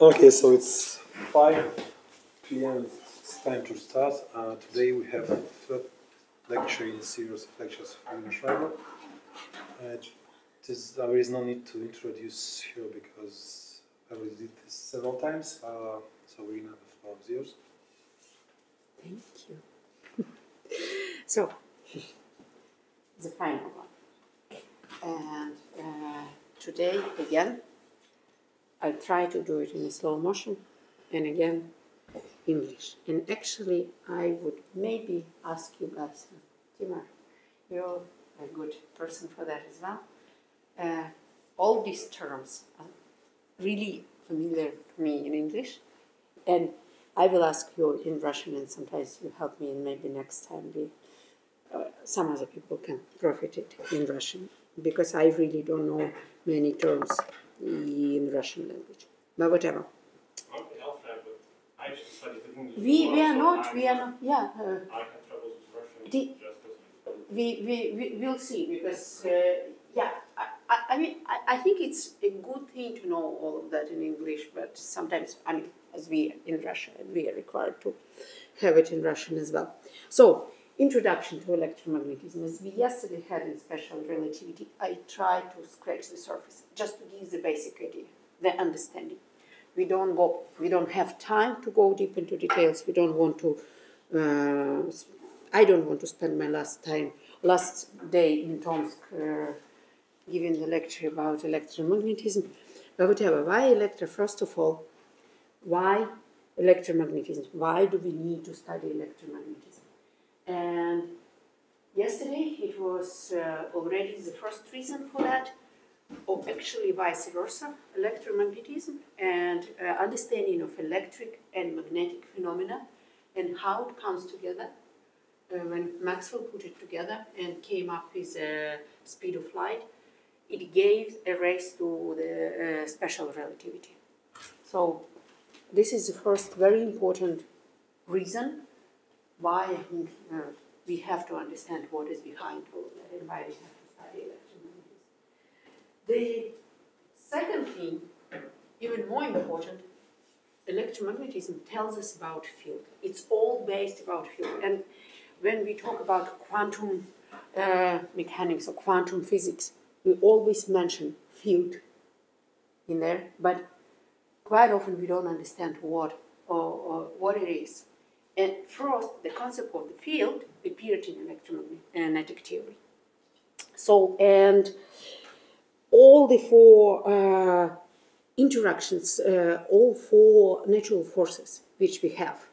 Okay, so it's 5 p.m. It's time to start. Uh, today we have third lecture in a series of lectures of William Schreiber. Uh, there is no need to introduce here because I already did this several times. Uh, so the floor is yours. Thank you. so, the final one. And uh, today, again, I'll try to do it in slow motion and again, English. And actually, I would maybe ask you guys, Timur, you're a good person for that as well. Uh, all these terms are really familiar to me in English. And I will ask you in Russian, and sometimes you help me, and maybe next time we, uh, some other people can profit it in Russian because I really don't know many terms in Russian language. But whatever. I'll try, but I actually studied English. We, we are not, we are not, yeah. Uh, I have troubles with Russian The- just we, we, we will see because uh, yeah I, I, I mean I, I think it's a good thing to know all of that in english but sometimes i mean as we in russia we are required to have it in russian as well so introduction to electromagnetism as we yesterday had in special relativity i try to scratch the surface just to give the basic idea the understanding we don't go we don't have time to go deep into details we don't want to uh, I don't want to spend my last time, last day in Tomsk uh, giving the lecture about electromagnetism. But whatever, why electro? First of all, why electromagnetism? Why do we need to study electromagnetism? And yesterday it was uh, already the first reason for that, or actually vice versa, electromagnetism and uh, understanding of electric and magnetic phenomena and how it comes together uh, when Maxwell put it together and came up with a speed of light, it gave a race to the uh, special relativity. So, this is the first very important reason why uh, we have to understand what is behind all that and why we have to study electromagnetism. The second thing, even more important, electromagnetism tells us about field. It's all based about field. And when we talk about quantum uh, mechanics or quantum physics, we always mention field in there, but quite often we don't understand what or, or what it is. And first, the concept of the field appeared in electromagnetic theory. So, and all the four uh, interactions, uh, all four natural forces which we have,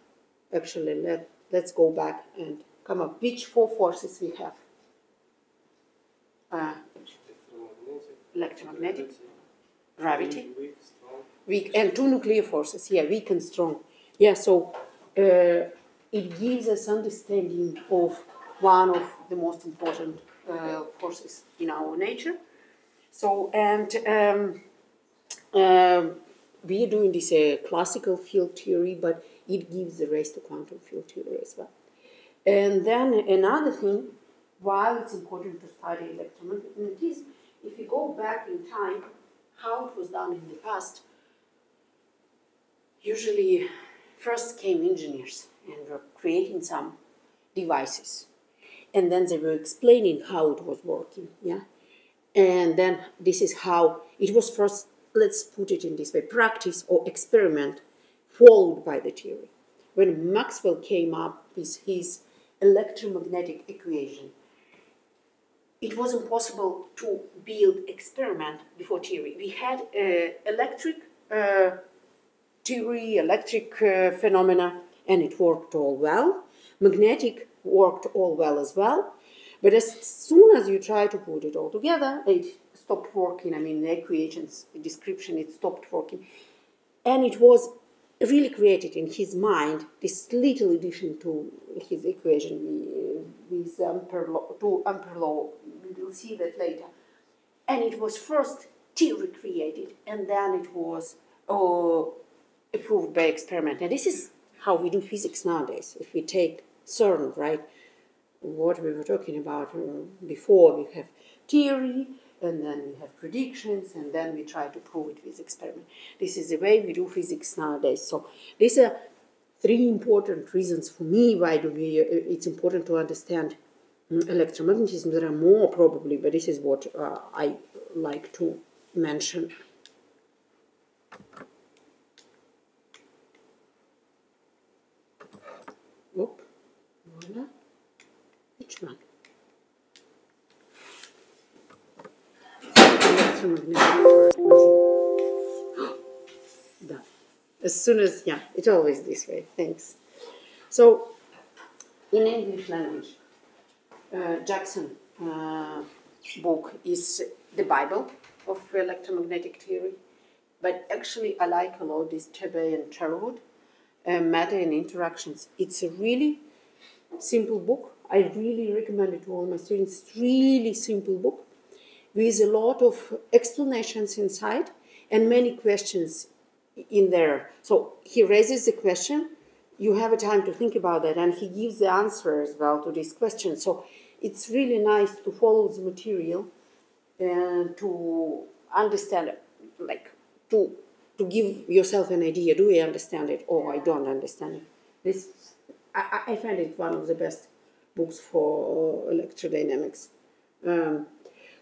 actually, let, let's go back and come up. Which four forces we have? Uh, electromagnetic, gravity, weak, weak, and two nuclear forces. Yeah, weak and strong. Yeah, so uh, it gives us understanding of one of the most important uh, forces in our nature. So, and um, um, we are doing this uh, classical field theory, but it gives the race to quantum field theory as well. And then another thing, why it's important to study electromagnetism, if you go back in time, how it was done in the past, usually first came engineers and were creating some devices. And then they were explaining how it was working, yeah? And then this is how it was first, let's put it in this way, practice or experiment followed by the theory. When Maxwell came up with his electromagnetic equation, it was impossible to build experiment before theory. We had uh, electric uh, theory, electric uh, phenomena, and it worked all well. Magnetic worked all well as well. But as soon as you try to put it all together, it stopped working. I mean, the equations, the description, it stopped working. And it was really created in his mind this little addition to his equation with Ampere law, Ampere law. We will see that later. And it was first theory created, and then it was uh, approved by experiment. And this is how we do physics nowadays. If we take CERN, right, what we were talking about uh, before, we have theory, and then we have predictions, and then we try to prove it with experiment. This is the way we do physics nowadays. So these are three important reasons for me why do we, uh, it's important to understand mm, electromagnetism. There are more probably, but this is what uh, I like to mention. Oop, voila. Which one? Electromagnetic first. Done. As soon as, yeah, it's always this way. Thanks. So, in English language, uh, Jackson uh, book is the Bible of electromagnetic theory, but actually I like a lot this Chabay and Sherwood, uh, Matter and Interactions. It's a really simple book. I really recommend it to all my students. It's really simple book with a lot of explanations inside and many questions in there. So he raises the question, you have a time to think about that, and he gives the answer as well to this question. So it's really nice to follow the material and to understand, like to to give yourself an idea. Do I understand it, or I don't understand it? This I, I find it one of the best books for electrodynamics. Um,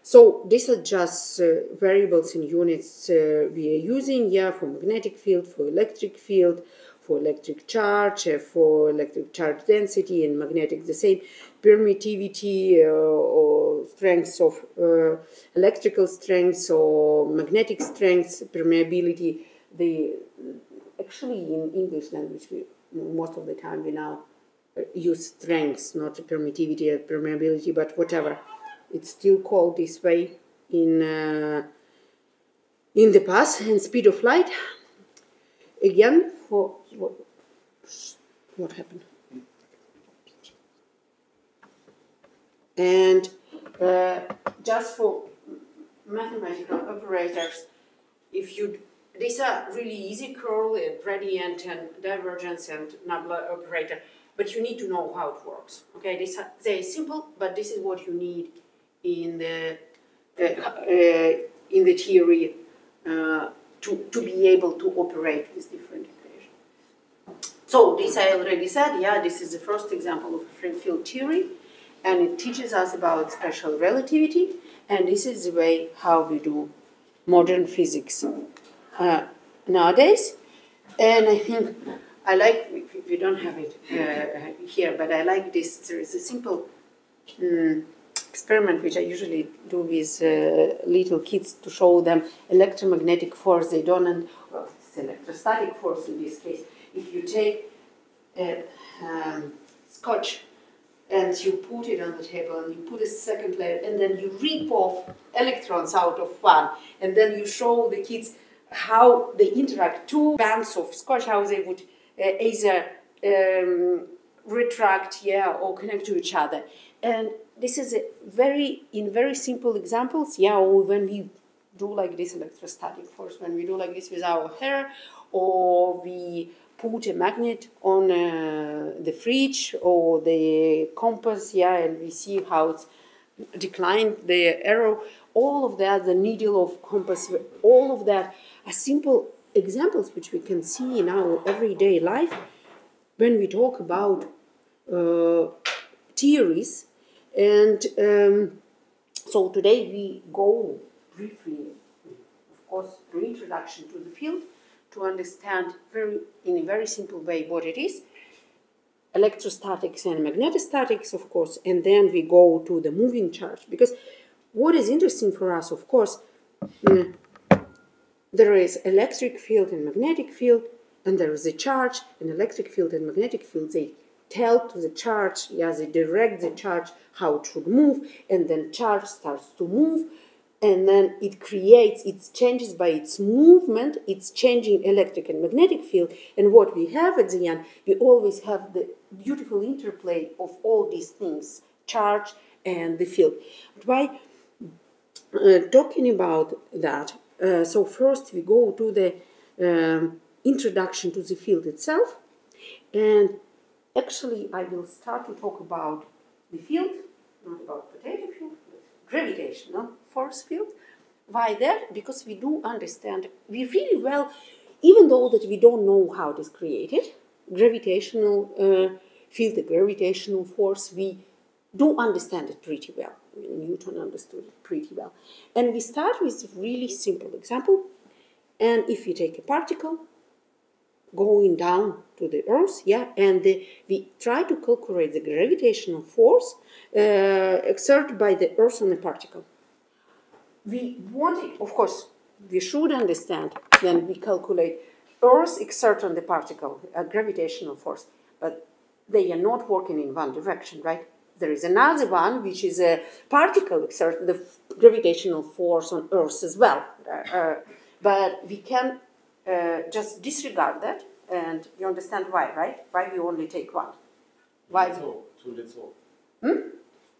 so these are just uh, variables and units uh, we are using, yeah, for magnetic field, for electric field, for electric charge, uh, for electric charge density and magnetic the same, permittivity uh, or strengths of uh, electrical strengths or magnetic strengths, permeability. The actually in English language, we, most of the time we now uh, use strengths, not permittivity or permeability, but whatever it's still called this way in uh, in the past and speed of light. Again for what, what happened? And uh, just for mathematical operators if you these are really easy curl and gradient and divergence and nabla operator but you need to know how it works okay? These are they're simple but this is what you need in the uh, uh, in the theory uh, to, to be able to operate with different equations. So this I already said, yeah, this is the first example of free field theory, and it teaches us about special relativity, and this is the way how we do modern physics uh, nowadays. And I think I like, we don't have it uh, here, but I like this. There is a simple um, experiment which I usually do with uh, little kids to show them electromagnetic force. They don't, and well, it's electrostatic force in this case. If you take a um, scotch and you put it on the table and you put a second layer and then you rip off electrons out of one and then you show the kids how they interact two bands of scotch how they would uh, either um, retract yeah or connect to each other and this is a very in very simple examples. Yeah, when we do like this electrostatic force, when we do like this with our hair, or we put a magnet on uh, the fridge or the compass, yeah, and we see how it's declined the arrow. All of that, the needle of compass, all of that are simple examples which we can see in our everyday life when we talk about uh, theories and um, so today we go briefly, of course, an introduction to the field to understand very in a very simple way what it is. Electrostatics and magnetostatics, of course, and then we go to the moving charge because what is interesting for us, of course, mm, there is electric field and magnetic field, and there is a charge, an electric field and magnetic field. They tell to the charge, yeah, they direct the charge how it should move, and then charge starts to move, and then it creates, it changes by its movement, it's changing electric and magnetic field, and what we have at the end, we always have the beautiful interplay of all these things, charge and the field. But why uh, talking about that, uh, so first we go to the um, introduction to the field itself, and Actually, I will start to talk about the field, not about potato field, but gravitational force field. Why that? Because we do understand, we really well, even though that we don't know how it is created, gravitational uh, field, the gravitational force, we do understand it pretty well. Newton understood it pretty well. And we start with a really simple example. And if you take a particle going down to the Earth, yeah, and the, we try to calculate the gravitational force uh, exerted by the Earth on the particle. We want it, of course, we should understand when we calculate Earth exert on the particle, a gravitational force, but they are not working in one direction, right? There is another one, which is a particle exert the gravitational force on Earth as well. Uh, uh, but we can uh, just disregard that, and you understand why, right? Why we only take one? Why? Little, too little.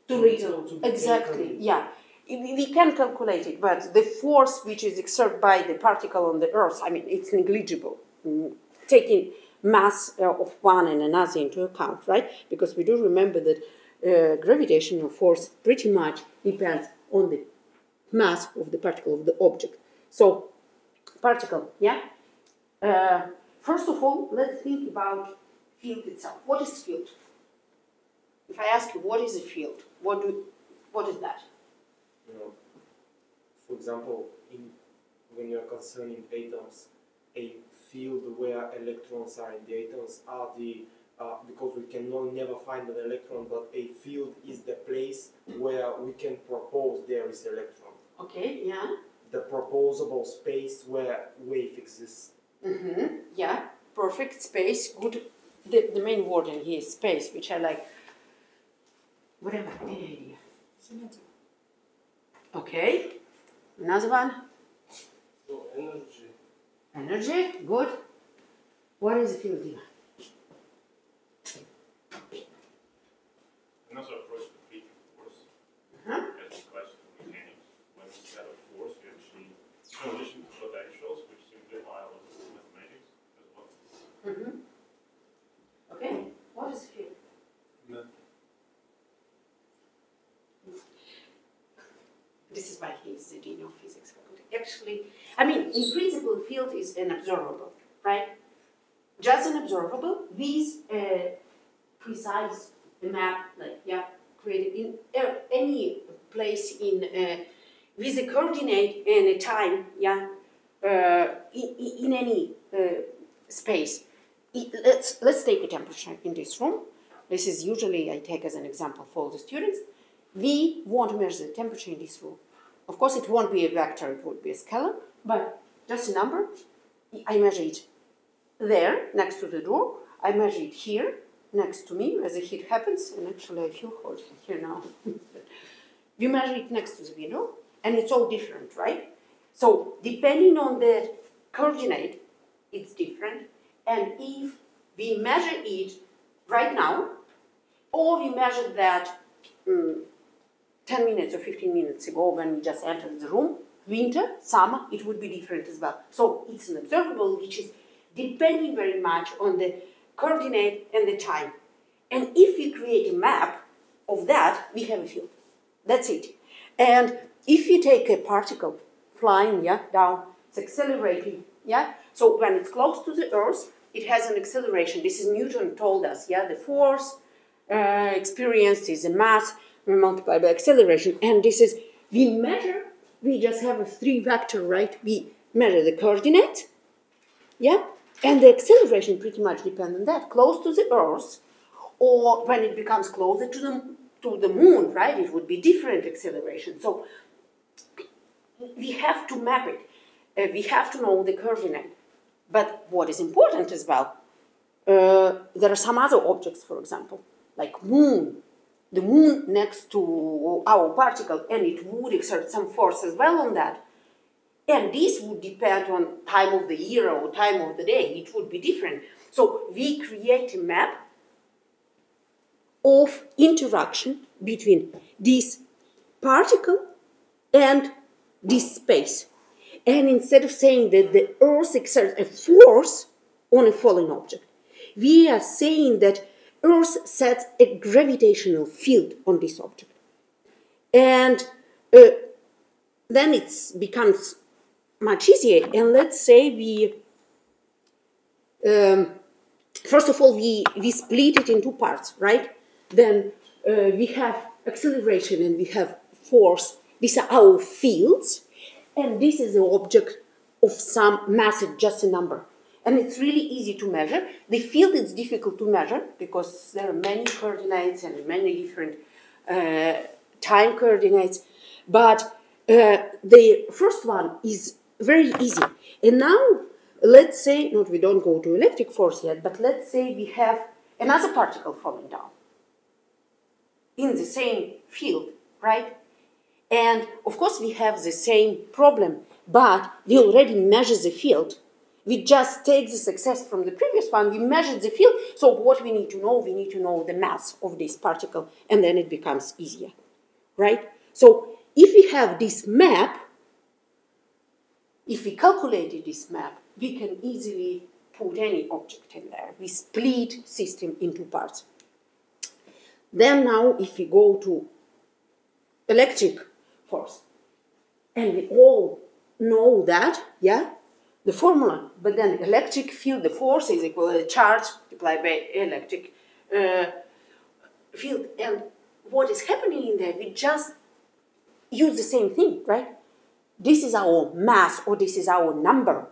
Too little. Exactly. Yeah. We we can calculate it, but the force which is exerted by the particle on the Earth, I mean, it's negligible. Mm, Taking mass uh, of one and another into account, right? Because we do remember that uh, gravitational force pretty much depends on the mass of the particle of the object. So, particle, yeah. Uh, first of all, let's think about field itself. What is field? If I ask you what is a field, what do, what is that? you know, for example, in when you are concerning atoms, a field where electrons are in the atoms are the uh, because we cannot never find an electron, but a field is the place where we can propose there is electron. Okay, yeah. The proposable space where wave exists. Mm-hmm. Yeah, perfect space. Good. The, the main word in here is space, which I like. Whatever, any idea? Okay. Another one. So energy. Energy. Good. What is a field here? Another approach to treat force. Uh-huh. As in classical mechanics, when instead of force, you actually transition to potentials, which simplify a lot of mathematics as well. Mm-hmm. Okay. What is a field? No. This is why he is the dean of physics faculty. Actually, I mean, in principle, field is an observable, right? Just an observable a precise map, like yeah, created in a- any place in uh, with a coordinate and a time, yeah, uh, in, in any uh, space. Let's let's take a temperature in this room. This is usually I take as an example for the students we want to measure the temperature in this room. Of course, it won't be a vector, it would be a scalar, but just a number. I measure it there, next to the door. I measure it here, next to me, as the heat happens, and actually I feel hot here now. we measure it next to the window, and it's all different, right? So, depending on the coordinate, it's different. And if we measure it right now, or we measure that mm, 10 minutes or 15 minutes ago when we just entered the room, winter, summer, it would be different as well. So it's an observable which is depending very much on the coordinate and the time. And if we create a map of that, we have a field. That's it. And if you take a particle flying yeah, down, it's accelerating, yeah. So when it's close to the Earth, it has an acceleration. This is Newton told us, yeah, the force uh, experienced is a mass multiplied by acceleration. And this is, we measure, we just have a three vector, right? We measure the coordinate, yeah? And the acceleration pretty much depends on that. Close to the Earth, or when it becomes closer to the, to the moon, right? It would be different acceleration. So we have to map it. Uh, we have to know the coordinate. But what is important as well, uh, there are some other objects, for example, like moon. The moon next to our particle, and it would exert some force as well on that. And this would depend on time of the year or time of the day. It would be different. So we create a map of interaction between this particle and this space. And instead of saying that the Earth exerts a force on a falling object, we are saying that Earth sets a gravitational field on this object. And uh, then it becomes much easier. And let's say we, um, first of all, we, we split it in two parts, right? Then uh, we have acceleration and we have force. These are our fields, and this is the object of some mass, just a number. And it's really easy to measure. The field is difficult to measure because there are many coordinates and many different uh, time coordinates. But uh, the first one is very easy. And now, let's say, not we don't go to electric force yet, but let's say we have another particle falling down in the same field, right? And of course, we have the same problem, but we already measure the field. We just take the success from the previous one, we measure the field. So, what we need to know, we need to know the mass of this particle, and then it becomes easier, right? So, if we have this map, if we calculated this map, we can easily put any object in there. We split system into parts. Then now, if we go to electric force, and we all know that, yeah, the formula, but then electric field, the force is equal to charge multiplied by electric uh, field. And what is happening in there, we just use the same thing, right? This is our mass or this is our number,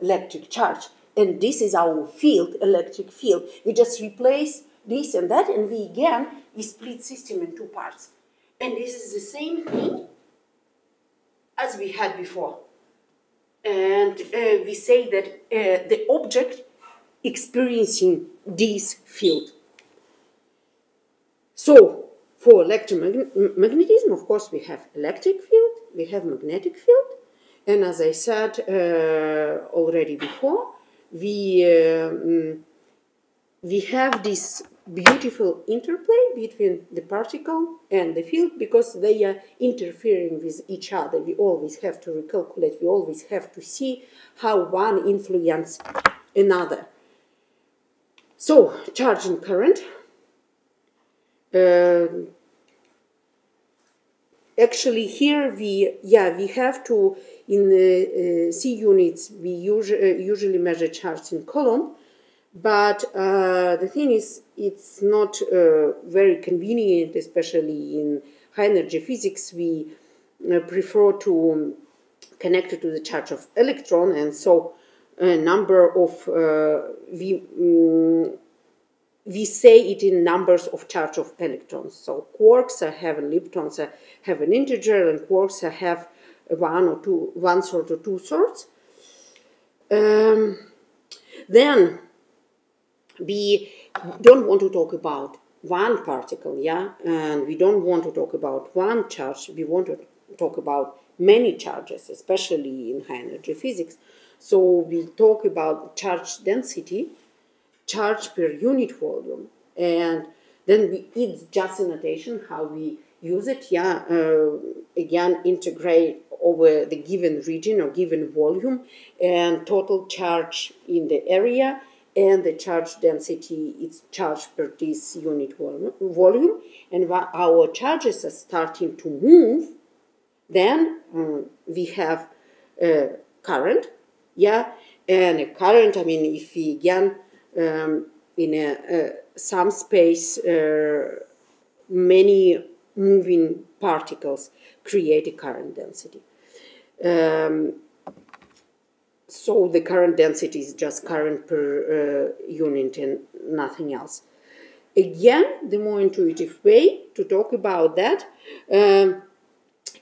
electric charge, and this is our field, electric field. We just replace this and that, and we again we split system in two parts. And this is the same thing as we had before. And uh, we say that uh, the object experiencing this field. So, for electromagnetism, of course, we have electric field, we have magnetic field, and as I said uh, already before, we um, we have this beautiful interplay between the particle and the field because they are interfering with each other. We always have to recalculate, we always have to see how one influences another. So, charge and current. Uh, actually, here we, yeah, we have to, in the uh, C units, we usually, uh, usually measure charge in coulomb but uh, the thing is, it's not uh, very convenient, especially in high energy physics. We uh, prefer to connect it to the charge of electron, and so a number of uh, we um, we say it in numbers of charge of electrons. So quarks have leptons have an integer, and quarks have one or two, one sort or two sorts. Um, then we don't want to talk about one particle, yeah, and we don't want to talk about one charge. We want to talk about many charges, especially in high energy physics. So we talk about charge density, charge per unit volume, and then we, it's just a notation how we use it. Yeah, uh, again, integrate over the given region or given volume and total charge in the area and the charge density is charge per this unit volume. And our charges are starting to move then um, we have a current yeah? And a current i mean if we again um, in a, uh, some space uh, many moving particles create a current density. Um, so the current density is just current per uh, unit and nothing else. Again, the more intuitive way to talk about that, um,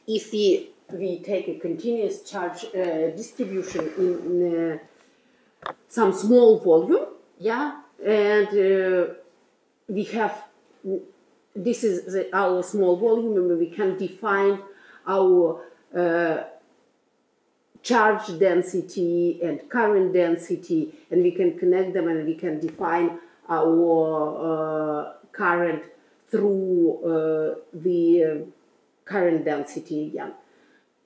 if we, we take a continuous charge uh, distribution in uh, some small volume, yeah, and uh, we have this is the, our small volume, and we can define our uh, charge density and current density, and we can connect them and we can define our uh, current through uh, the uh, current density again.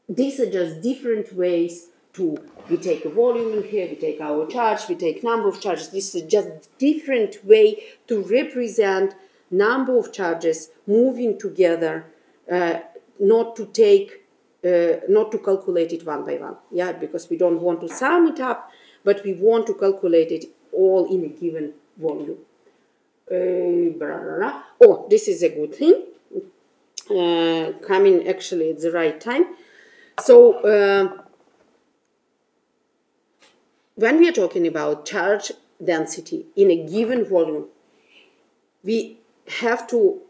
These are just different ways to, we take a volume in here, we take our charge, we take number of charges. This is just different way to represent number of charges moving together, uh, not to take uh, not to calculate it one by one, yeah, because we don't want to sum it up, but we want to calculate it all in a given volume. Uh, blah, blah, blah. Oh, this is a good thing. Uh, coming actually at the right time. So, uh, when we are talking about charge density in a given volume, we have to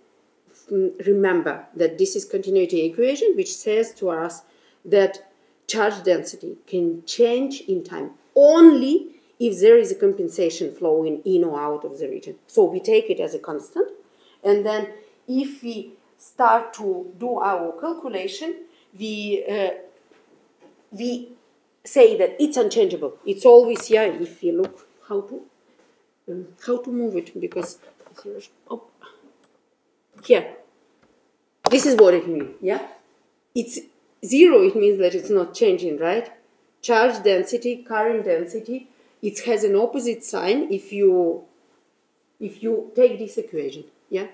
remember that this is continuity equation which says to us that charge density can change in time only if there is a compensation flowing in or out of the region. So we take it as a constant and then if we start to do our calculation, we, uh, we say that it's unchangeable. It's always here if you look how to um, how to move it because oh, here. This is what it means, yeah? It's zero, it means that it's not changing, right? Charge density, current density, it has an opposite sign if you if you take this equation, yeah?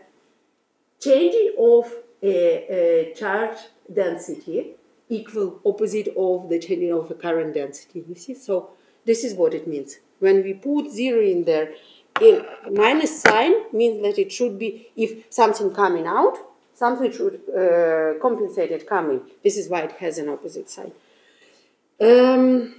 Changing of a, a charge density equal opposite of the changing of a current density, you see? So this is what it means. When we put zero in there, in minus sign means that it should be if something coming out, something should uh, compensate it coming. This is why it has an opposite sign. Um,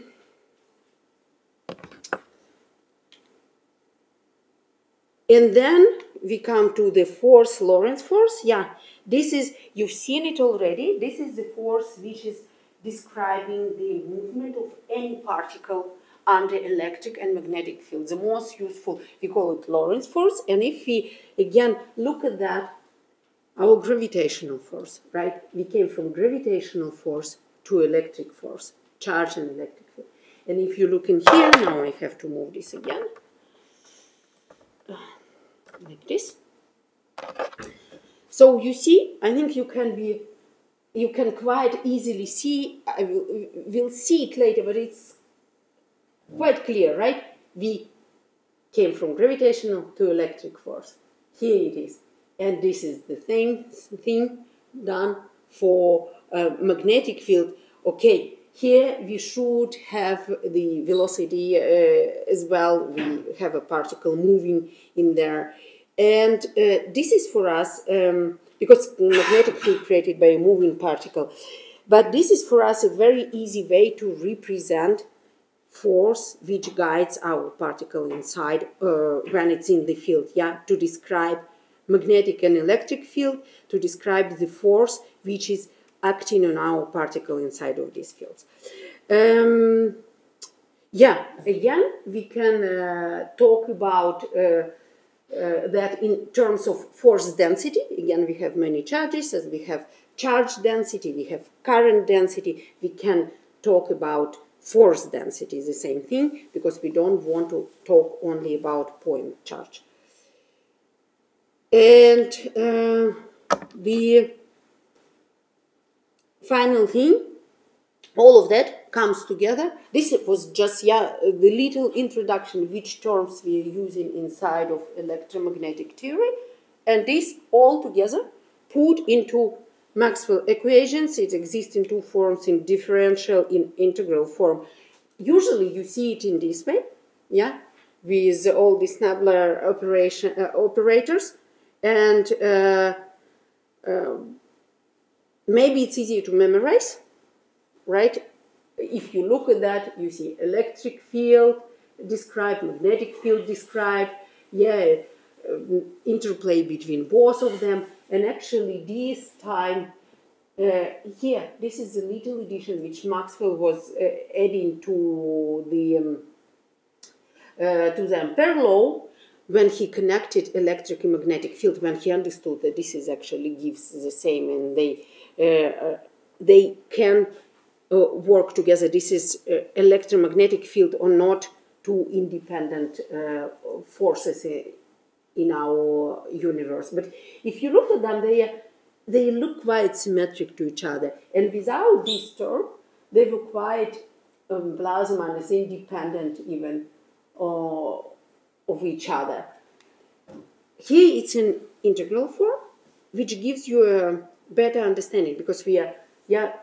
and then we come to the force, Lorentz force. Yeah, this is, you've seen it already. This is the force which is describing the movement of any particle under electric and magnetic field. The most useful, we call it Lorentz force. And if we, again, look at that, our gravitational force, right? We came from gravitational force to electric force, charge and electric field. And if you look in here, now I have to move this again, like this. So you see, I think you can be, you can quite easily see, I will, we'll see it later, but it's quite clear, right? We came from gravitational to electric force. Here it is. And this is the same thing done for a magnetic field. Okay, here we should have the velocity uh, as well. We have a particle moving in there. And uh, this is for us, um, because magnetic field created by a moving particle. But this is for us a very easy way to represent force which guides our particle inside uh, when it's in the field, yeah, to describe magnetic and electric field, to describe the force which is acting on our particle inside of these fields. Um, yeah, again, we can uh, talk about uh, uh, that in terms of force density. Again, we have many charges, as we have charge density, we have current density. We can talk about force density the same thing because we don't want to talk only about point charge. And uh, the final thing, all of that comes together. This was just yeah the little introduction which terms we are using inside of electromagnetic theory, and this all together put into Maxwell equations, it exists in two forms, in differential, in integral form. Usually you see it in this way, yeah, with all these Nabla operation, uh, operators. And uh, uh, maybe it's easier to memorize, right? If you look at that, you see electric field described, magnetic field described, yeah, um, interplay between both of them and actually, this time, uh, here, this is a little addition which Maxwell was uh, adding to the um, uh, to the Ampere law when he connected electric and magnetic field. When he understood that this is actually gives the same, and they uh, uh, they can uh, work together. This is electromagnetic field or not two independent forces in our universe. But if you look at them, they, they look quite symmetric to each other. And without this term, they were quite um, plasma as independent even uh, of each other. Here it's an integral form, which gives you a better understanding because we are, yeah,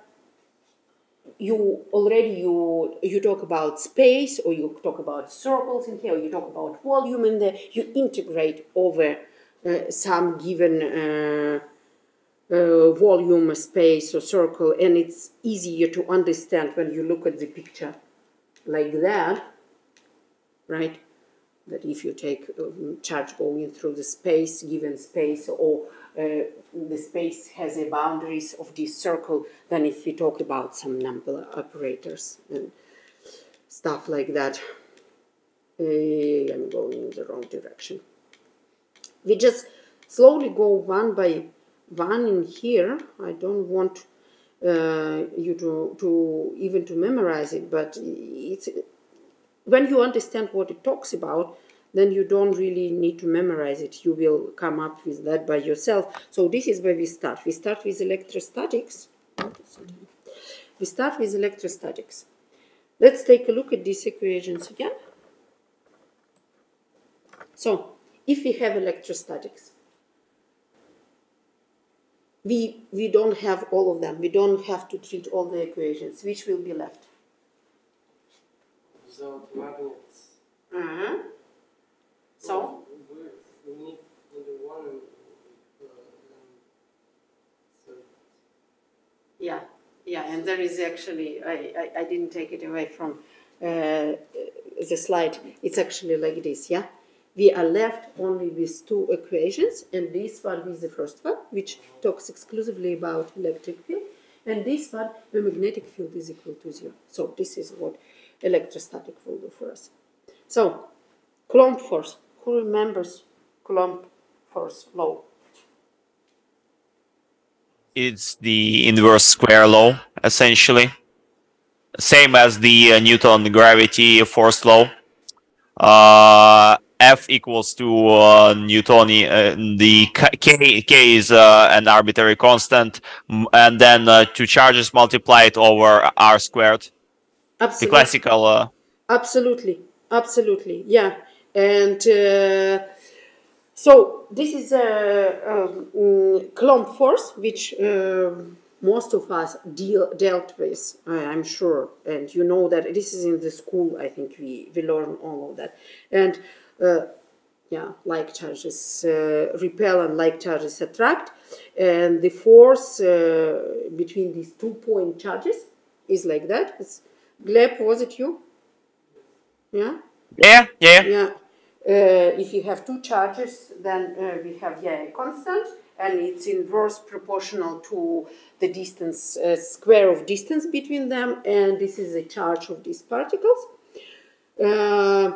you already you you talk about space or you talk about circles in here or you talk about volume in there you integrate over uh, some given uh, uh, volume space or circle and it's easier to understand when you look at the picture like that right that if you take um, charge going through the space given space or uh, the space has a boundaries of this circle than if we talk about some number operators and stuff like that. Uh, I'm going in the wrong direction. We just slowly go one by one in here. I don't want uh, you to, to even to memorize it, but it's when you understand what it talks about, then you don't really need to memorize it. You will come up with that by yourself. So this is where we start. We start with electrostatics. We start with electrostatics. Let's take a look at these equations again. So, if we have electrostatics, we, we don't have all of them. We don't have to treat all the equations. Which will be left? Without magnets. Uh-huh. So? We, need uh, so Yeah, yeah, and there is actually, I, I, I didn't take it away from uh, the slide. It's actually like this, yeah? We are left only with two equations, and this one is the first one, which talks exclusively about electric field, and this one, the magnetic field is equal to zero. So this is what electrostatic will do for us. So, Coulomb force. Who remembers Coulomb force law? It's the inverse square law, essentially. Same as the uh, Newton gravity force law. Uh, F equals to uh, Newtonian, uh, the k, k, is uh, an arbitrary constant, and then uh, two charges multiplied over r squared. The classical. Uh, Absolutely, absolutely, yeah. And uh, so this is a, um, mm, Coulomb force, which um most of us deal, dealt with, I'm sure. And you know that this is in the school. I think we we learn all of that. And uh, yeah, like charges uh, repel and like charges attract, and the force uh, between these two point charges is like that. It's, Gleb, was it you? Yeah, yeah, yeah. yeah. Uh, if you have two charges, then uh, we have yeah a constant, and it's inverse proportional to the distance uh, square of distance between them, and this is the charge of these particles. Uh,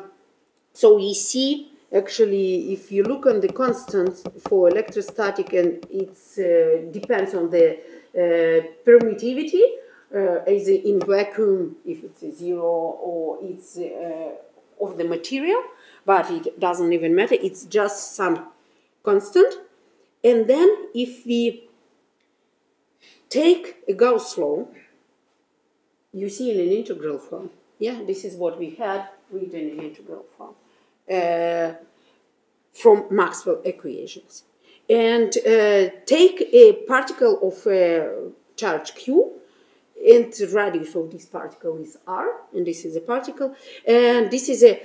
so we see actually if you look on the constants for electrostatic and it uh, depends on the uh, permittivity uh, is in vacuum if it's a zero or it's uh, of the material but it doesn't even matter it's just some constant and then if we take a Gauss law you see in an integral form. Yeah, this is what we had written in integral form uh, from Maxwell equations. And uh, take a particle of uh, charge q, and radius of this particle is r, and this is a particle, and this is a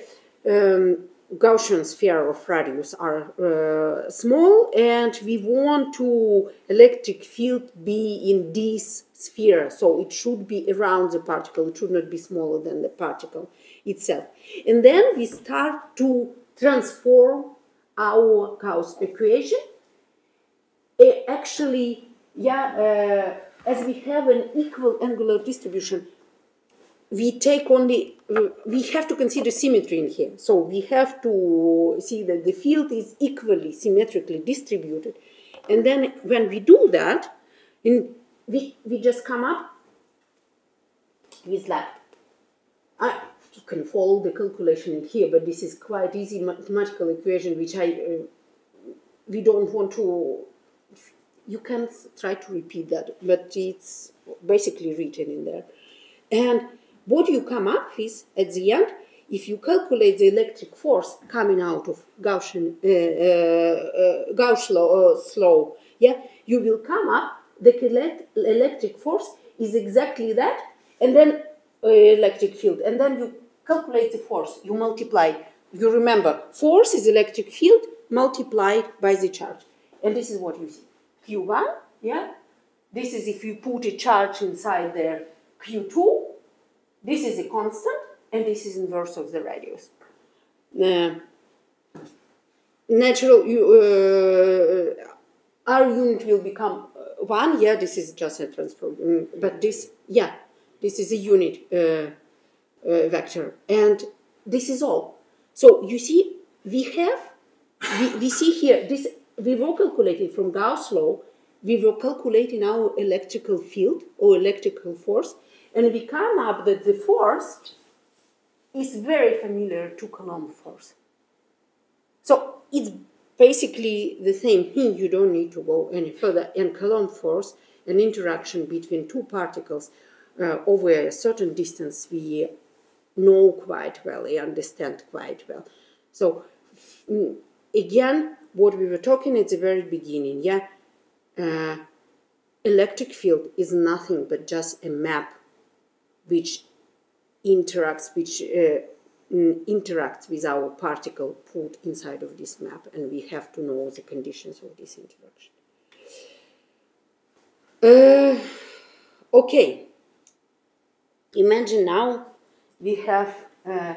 um, Gaussian sphere of radius r uh, small, and we want to electric field be in this sphere, so it should be around the particle. It should not be smaller than the particle itself. And then we start to transform our Gauss equation. Uh, actually, yeah, uh, as we have an equal angular distribution, we take only we have to consider symmetry in here. So we have to see that the field is equally symmetrically distributed. And then when we do that in we we just come up with that I, you can follow the calculation in here but this is quite easy mathematical equation which i uh, we don't want to you can try to repeat that but it's basically written in there and what you come up with at the end, if you calculate the electric force coming out of Gaussian, uh, uh, uh, Gauss law, slow, yeah, you will come up, the electric force is exactly that, and then uh, electric field, and then you calculate the force. You multiply. You remember, force is electric field multiplied by the charge, and this is what you see. Q one, yeah. This is if you put a charge inside there. Q two. This is a constant, and this is inverse of the radius. Uh, natural you, uh, R unit will become uh, one. Yeah, this is just a transform. mm, But this, yeah, this is a unit uh, uh, vector, and this is all. So you see, we have, we, we see here this. We were calculating from Gauss law. We were calculating our electrical field or electrical force, and we come up that the force is very familiar to Coulomb force. So it's basically the same thing. You don't need to go any further. And Coulomb force, an interaction between two particles uh, over a certain distance, we know quite well, we understand quite well. So mm, again, what we were talking at the very beginning, yeah, uh, electric field is nothing but just a map which interacts, which uh, interacts with our particle put inside of this map, and we have to know the conditions of this interaction. Uh, okay. Imagine now we have uh,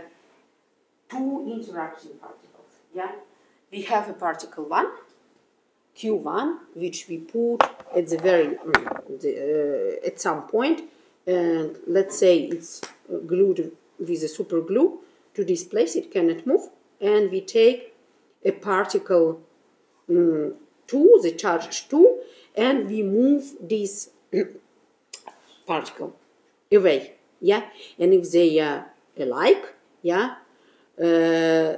two interaction particles. Yeah, we have a particle one, Q1, which we put at the very uh, at some point, and let's say it's glued with a super glue to this place. It cannot move, and we take a particle mm, two, the charge two, and we move this particle away. Yeah, and if they are alike, yeah, uh,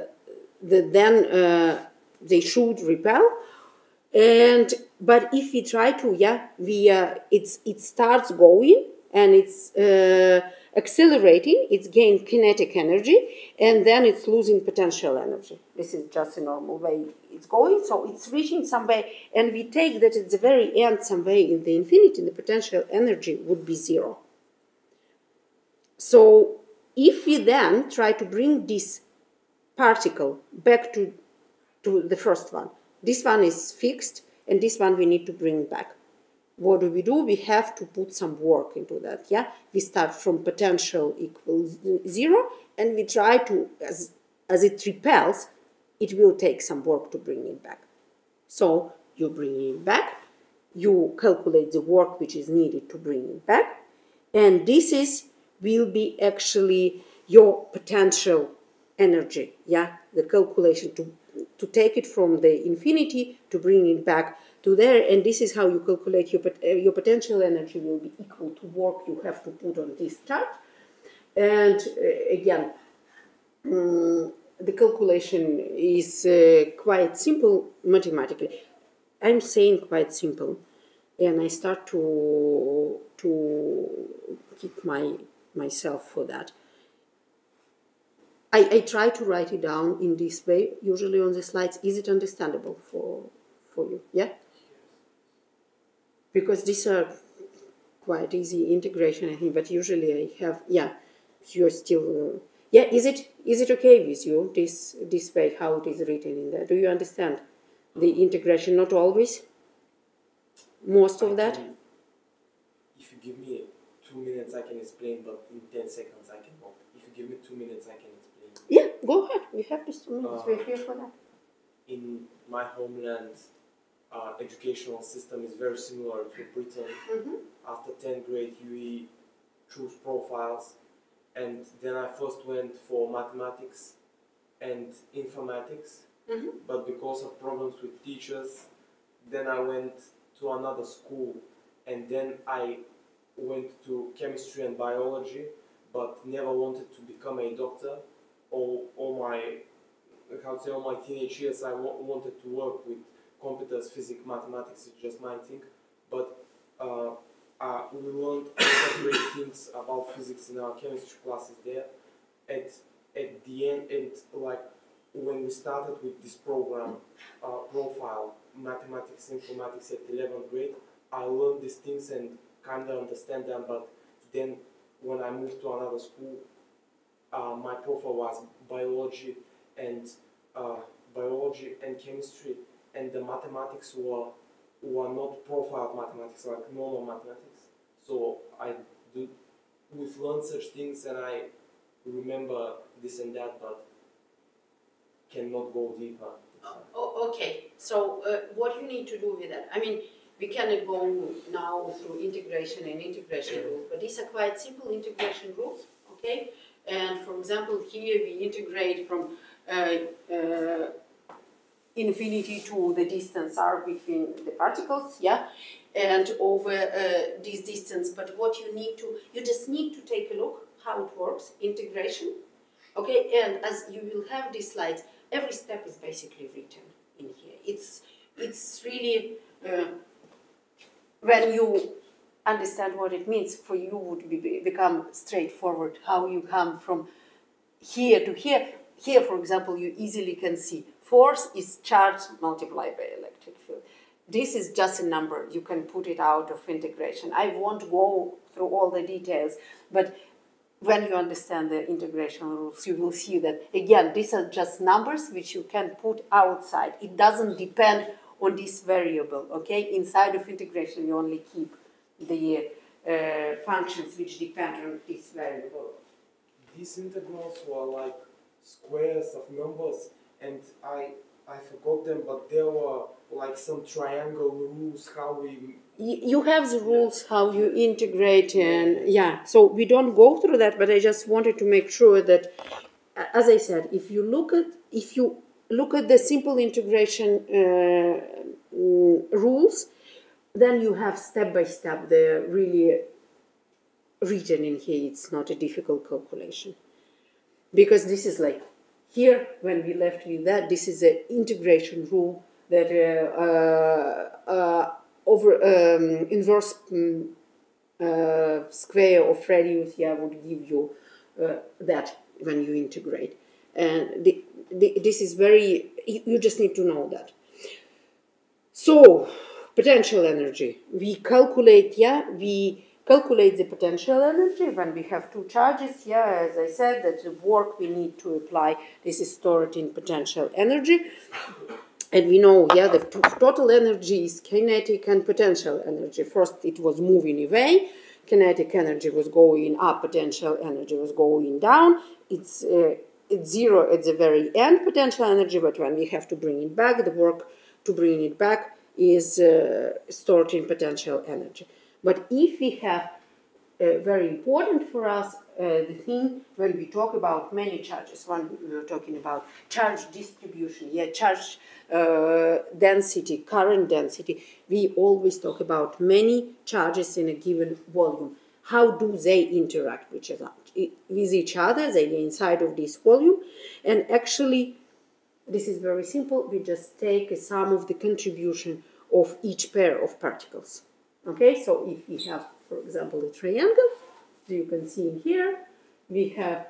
the, then uh, they should repel. And but if we try to, yeah, we uh, it's it starts going and it's uh, accelerating. It's gain kinetic energy, and then it's losing potential energy. This is just a normal way it's going. So it's reaching some way, and we take that at the very end, some way in the infinity, the potential energy would be zero. So if we then try to bring this particle back to, to the first one, this one is fixed and this one we need to bring back. What do we do? We have to put some work into that. Yeah, we start from potential equals zero and we try to, as, as it repels, it will take some work to bring it back. So you bring it back, you calculate the work which is needed to bring it back, and this is will be actually your potential energy yeah the calculation to to take it from the infinity to bring it back to there. And this is how you calculate your, pot- uh, your potential energy will be equal to work you have to put on this chart. And uh, again mm, the calculation is uh, quite simple mathematically. I'm saying quite simple and i start to to keep my myself for that. I, I try to write it down in this way, usually on the slides. Is it understandable for for you? Yeah? Because these are quite easy integration, I think, but usually I have yeah, you're still uh, yeah, is it is it okay with you this this way how it is written in there? Do you understand the integration? Not always. Most of that? If you give me two minutes, I can explain, but in 10 seconds, I cannot. If you give me two minutes, I can. Yeah, go ahead. We have two minutes. We're here for that. In my homeland, uh, educational system is very similar to Britain. Mhm. After 10th grade, you choose profiles, and then I first went for mathematics and informatics. Mhm. But because of problems with teachers, then I went to another school, and then I went to chemistry and biology, but never wanted to become a doctor. All, all my, how to say, all my teenage years, I wanted to work with computers, physics, mathematics. It's just my thing. But uh, uh, we learned great things about physics in our chemistry classes there. At at the end, and like when we started with this program uh, profile, mathematics, informatics at 11th grade, I learned these things and kind of understand them, but then when I moved to another school, uh, my profile was biology and uh, biology and chemistry, and the mathematics were were not profiled mathematics, like normal mathematics. So I do we've learned such things, and I remember this and that, but cannot go deeper. Oh, okay, so uh, what you need to do with that, I mean, we cannot go now through integration and integration rules, but these are quite simple integration rules, okay? And for example, here we integrate from uh, uh, infinity to the distance r between the particles, yeah? And over uh, this distance, but what you need to, you just need to take a look how it works, integration, okay? And as you will have these slides, every step is basically written in here. It's it's really uh, when you understand what it means for you would be, become straightforward how you come from here to here. Here, for example, you easily can see force is charge multiplied by electric field. This is just a number. You can put it out of integration. I won't go through all the details, but when you understand the integration rules, you will see that again, these are just numbers which you can put outside. It doesn't depend on this variable, okay? Inside of integration, you only keep the uh, functions which depend on this variable. These integrals were like squares of numbers, and I I forgot them, but there were like some triangle rules how we You have the rules how you integrate, and yeah, so we don't go through that, but I just wanted to make sure that, as I said, if you look at if you look at the simple integration uh, mm, rules, then you have step by step the really written in here. It's not a difficult calculation. Because this is like here when we left with that this is an integration rule that uh, uh, uh, over um, inverse um, square of radius yeah would give you uh, that when you integrate. And the, the, this is very you, you just need to know that. So potential energy we calculate yeah we calculate the potential energy when we have two charges. Yeah, as I said, that the work we need to apply, this is stored in potential energy. And we know, yeah, the total energy is kinetic and potential energy. First, it was moving away. Kinetic energy was going up. Potential energy was going down. It's uh, it's zero at the very end. Potential energy, but when we have to bring it back, the work to bring it back is uh, stored in potential energy. But if we have uh, very important for us uh, the thing when we talk about many charges, when we were talking about charge distribution, yeah, charge uh, density, current density, we always talk about many charges in a given volume. How do they interact with each other? With each other, they are inside of this volume, and actually, this is very simple. We just take a sum of the contribution of each pair of particles. Okay, so if we have, for example, a triangle, you can see in here, we have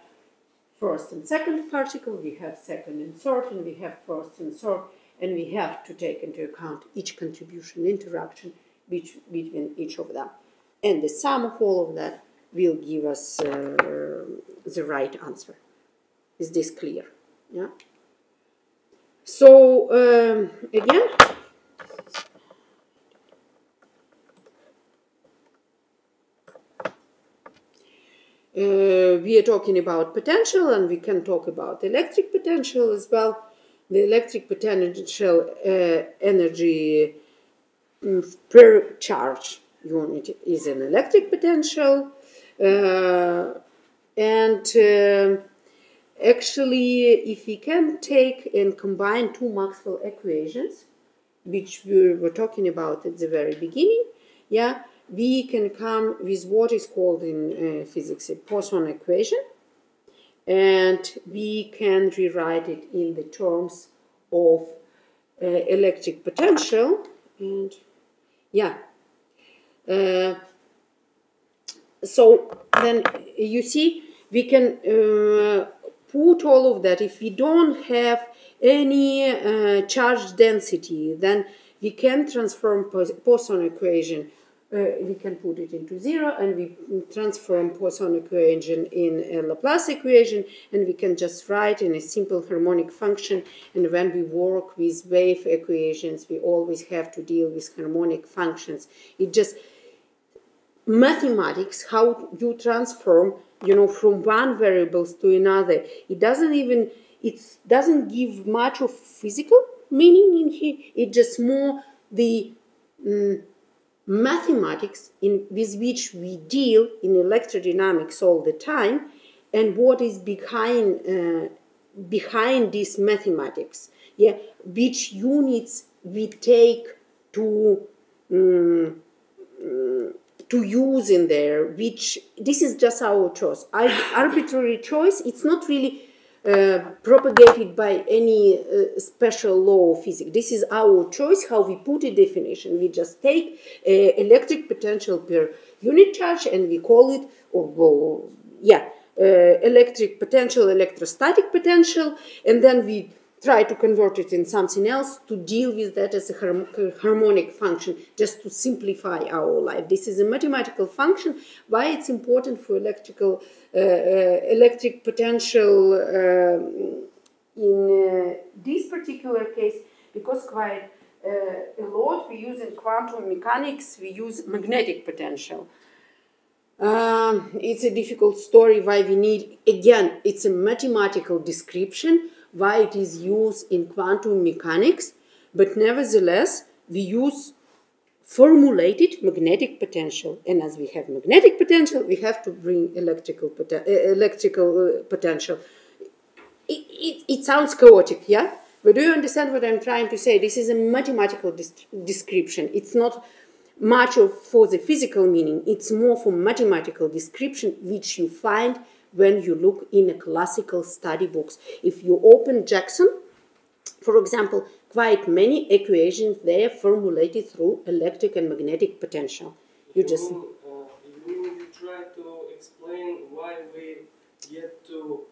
first and second particle, we have second and third, and we have first and third, and we have to take into account each contribution interaction between, each of them. And the sum of all of that will give us uh, the right answer. Is this clear? Yeah. So um, again, Uh, we are talking about potential and we can talk about electric potential as well. The electric potential uh, energy mm, per charge unit is an electric potential. Uh, and uh, actually, if we can take and combine two Maxwell equations, which we were talking about at the very beginning, yeah, we can come with what is called in uh, physics a Poisson equation, and we can rewrite it in the terms of uh, electric potential. And yeah, uh, so then you see we can uh, put all of that. If we don't have any uh, charge density, then we can transform Poisson equation uh, we can put it into zero and we transform Poisson equation in a Laplace equation and we can just write in a simple harmonic function and when we work with wave equations we always have to deal with harmonic functions. It just mathematics how you transform you know from one variables to another. It doesn't even it doesn't give much of physical meaning in here. It just more the mm, mathematics in with which we deal in electrodynamics all the time and what is behind uh, behind this mathematics. Yeah which units we take to um, to use in there which this is just our choice Ar- arbitrary choice it's not really uh, propagated by any uh, special law of physics. This is our choice how we put a definition. We just take uh, electric potential per unit charge and we call it, or well, yeah, uh, electric potential, electrostatic potential, and then we try to convert it in something else to deal with that as a harmonic function, just to simplify our life. This is a mathematical function. Why it's important for electrical uh, uh, electric potential uh, in this particular case? Because quite a lot we use in quantum mechanics, we use magnetic potential. Um, it's a difficult story why we need again it's a mathematical description why it is used in quantum mechanics, but nevertheless, we use formulated magnetic potential. And as we have magnetic potential, we have to bring electrical, uh, electrical uh, potential. It, it, it, sounds chaotic, yeah? But do you understand what I'm trying to say? This is a mathematical description. It's not much of for the physical meaning. It's more for mathematical description, which you find when you look in a classical study books. If you open Jackson, for example, quite many equations there formulated through electric and magnetic potential. You, you just uh, you try to explain why we get to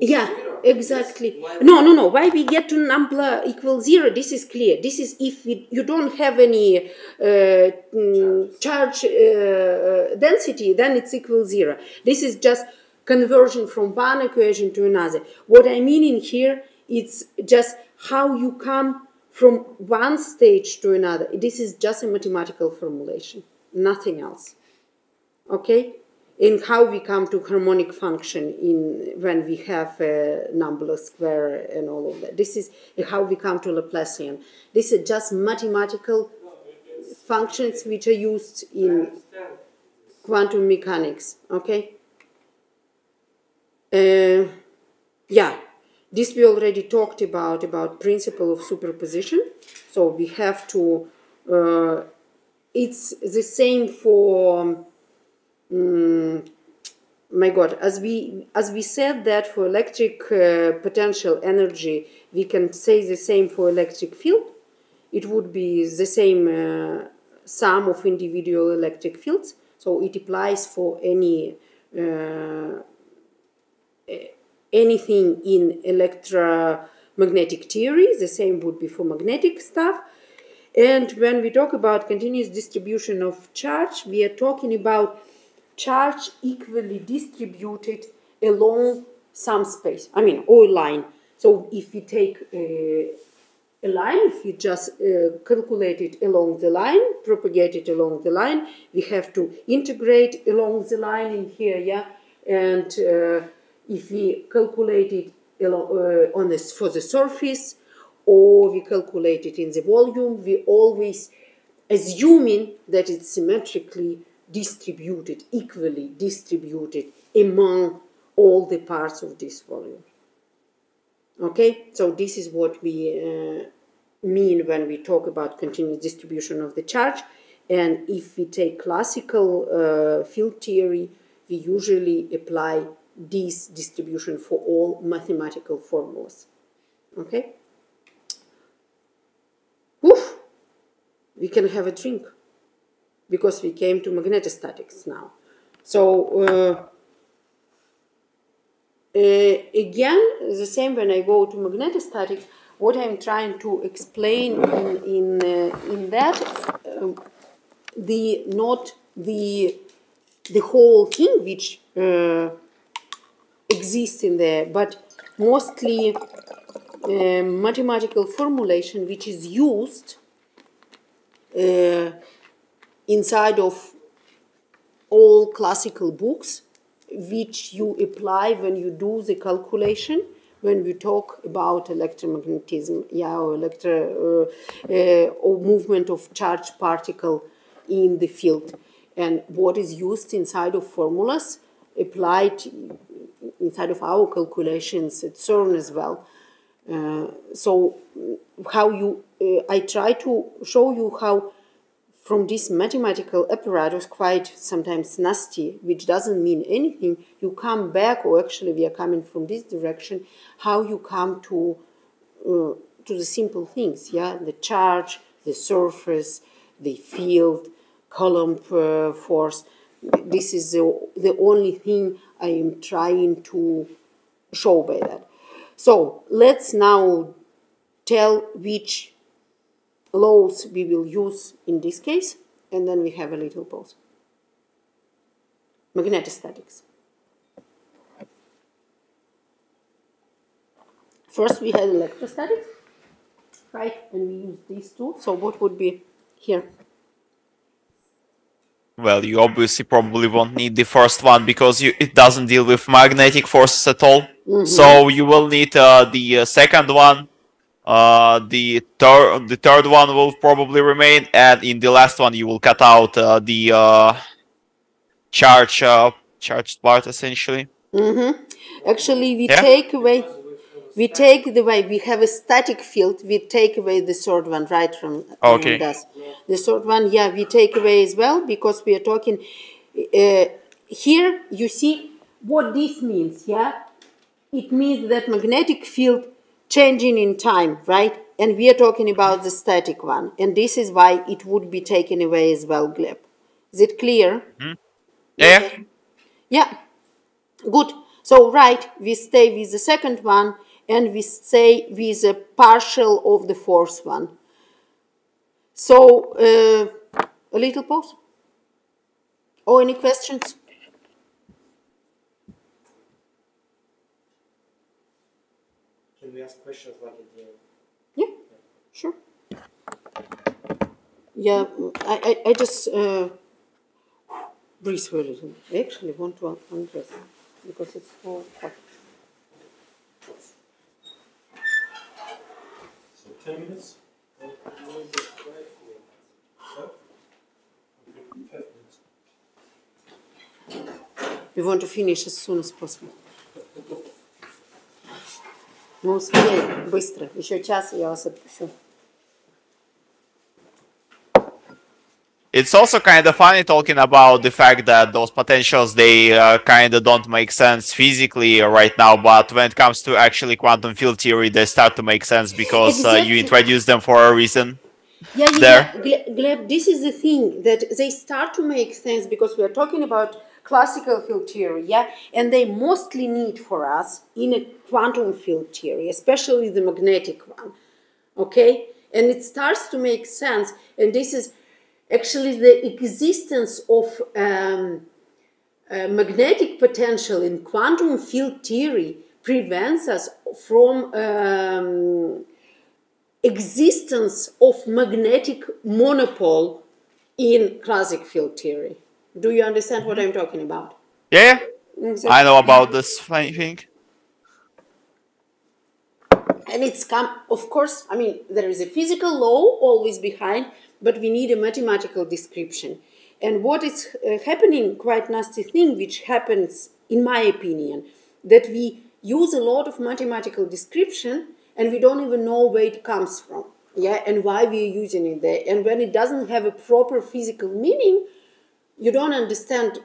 yeah zero? exactly. Yes. No no no. Why we get to number equal zero? This is clear. This is if we, you don't have any uh, mm, charge uh, density then it's equal zero. This is just conversion from one equation to another. What i mean in here it's just how you come from one stage to another. This is just a mathematical formulation. Nothing else. Okay in how we come to harmonic function in when we have a number square and all of that. This is how we come to Laplacian. This is just mathematical No, functions which are used in quantum mechanics. Okay. Uh, yeah, this we already talked about about principle of superposition. So we have to. Uh, it's the same for. Um, my God, as we as we said that for electric uh, potential energy, we can say the same for electric field. It would be the same uh, sum of individual electric fields. So it applies for any uh, anything in electromagnetic theory. The same would be for magnetic stuff. And when we talk about continuous distribution of charge, we are talking about charge equally distributed along some space. I mean, or line. So if we take a, a line, if we just uh, calculate it along the line, propagate it along the line, we have to integrate along the line in here, yeah. And uh, if we calculate it uh, on this for the surface, or we calculate it in the volume, we always assuming that it's symmetrically distributed, equally distributed among all the parts of this volume. Okay, so this is what we uh, mean when we talk about continuous distribution of the charge. And if we take classical uh, field theory, we usually apply this distribution for all mathematical formulas. Okay? Woof! We can have a drink because we came to magnetostatics now. So, uh, uh, again, the same when I go to magnetostatics, what I'm trying to explain in, in, uh, in that, um, the not the the whole thing which uh, exists in there, but mostly uh, mathematical formulation which is used uh, inside of all classical books which you apply when you do the calculation when we talk about electromagnetism yeah or electro uh, uh, or movement of charged particle in the field. And what is used inside of formulas applied inside of our calculations at CERN as well. Uh, so how you uh, I try to show you how from this mathematical apparatus, quite sometimes nasty, which doesn't mean anything, you come back, or actually we are coming from this direction, how you come to uh, to the simple things, yeah, the charge, the surface, the field, Coulomb uh, force. This is the, the only thing I am trying to show by that. So let's now tell which laws we will use in this case, and then we have a little pause. Magnetostatics. First we had electrostatics, right? And we use these two. So what would be here? Well, you obviously probably won't need the first one because you, it doesn't deal with magnetic forces at all. So you will need uh, the uh, second one. Uh, the third, the third one will probably remain, and in the last one you will cut out uh, the uh, charge, uh, charged part essentially. Mm-hmm. Actually, we Yeah. take away, we take the way we have a static field. We take away the third one right from from Okay. us. The third one, yeah, we take away as well because we are talking. Uh, here, you see what this means. Yeah, it means that magnetic field changing in time, right? And we are talking about the static one, and this is why it would be taken away as well, Gleb. Is it clear? Yeah. Yeah, good. So, right, we stay with the second one and we stay with a partial of the fourth one. So, uh, a little pause. Or any questions? We ask questions like at the end? Yeah, sure. Yeah, I, I, I just uh, breathe for a little. I actually want to undress because it's so hot. So ten minutes. We want to finish as soon as possible. Ну, успей, быстро. Еще час, и я вас отпущу. It's also kind of funny talking about the fact that those potentials they uh, kind of don't make sense physically right now, but when it comes to actually quantum field theory, they start to make sense because uh, you Exactly. introduce them for a reason. Yeah, yeah, There. yeah. Gle- Gleb, this is the thing that they start to make sense because we are talking about classical field theory, yeah, and they mostly need for us in a quantum field theory, especially the magnetic one, okay? And it starts to make sense, and this is actually the existence of um, uh, magnetic potential in quantum field theory prevents us from um, existence of magnetic monopole in classic field theory. Do you understand what I'm talking about? Yeah, Exactly. I know about this funny thing. and it's come of course i mean there is a physical law always behind but we need a mathematical description and what is uh, happening quite nasty thing which happens in my opinion that we use a lot of mathematical description and we don't even know where it comes from yeah and why we are using it there and when it doesn't have a proper physical meaning you don't understand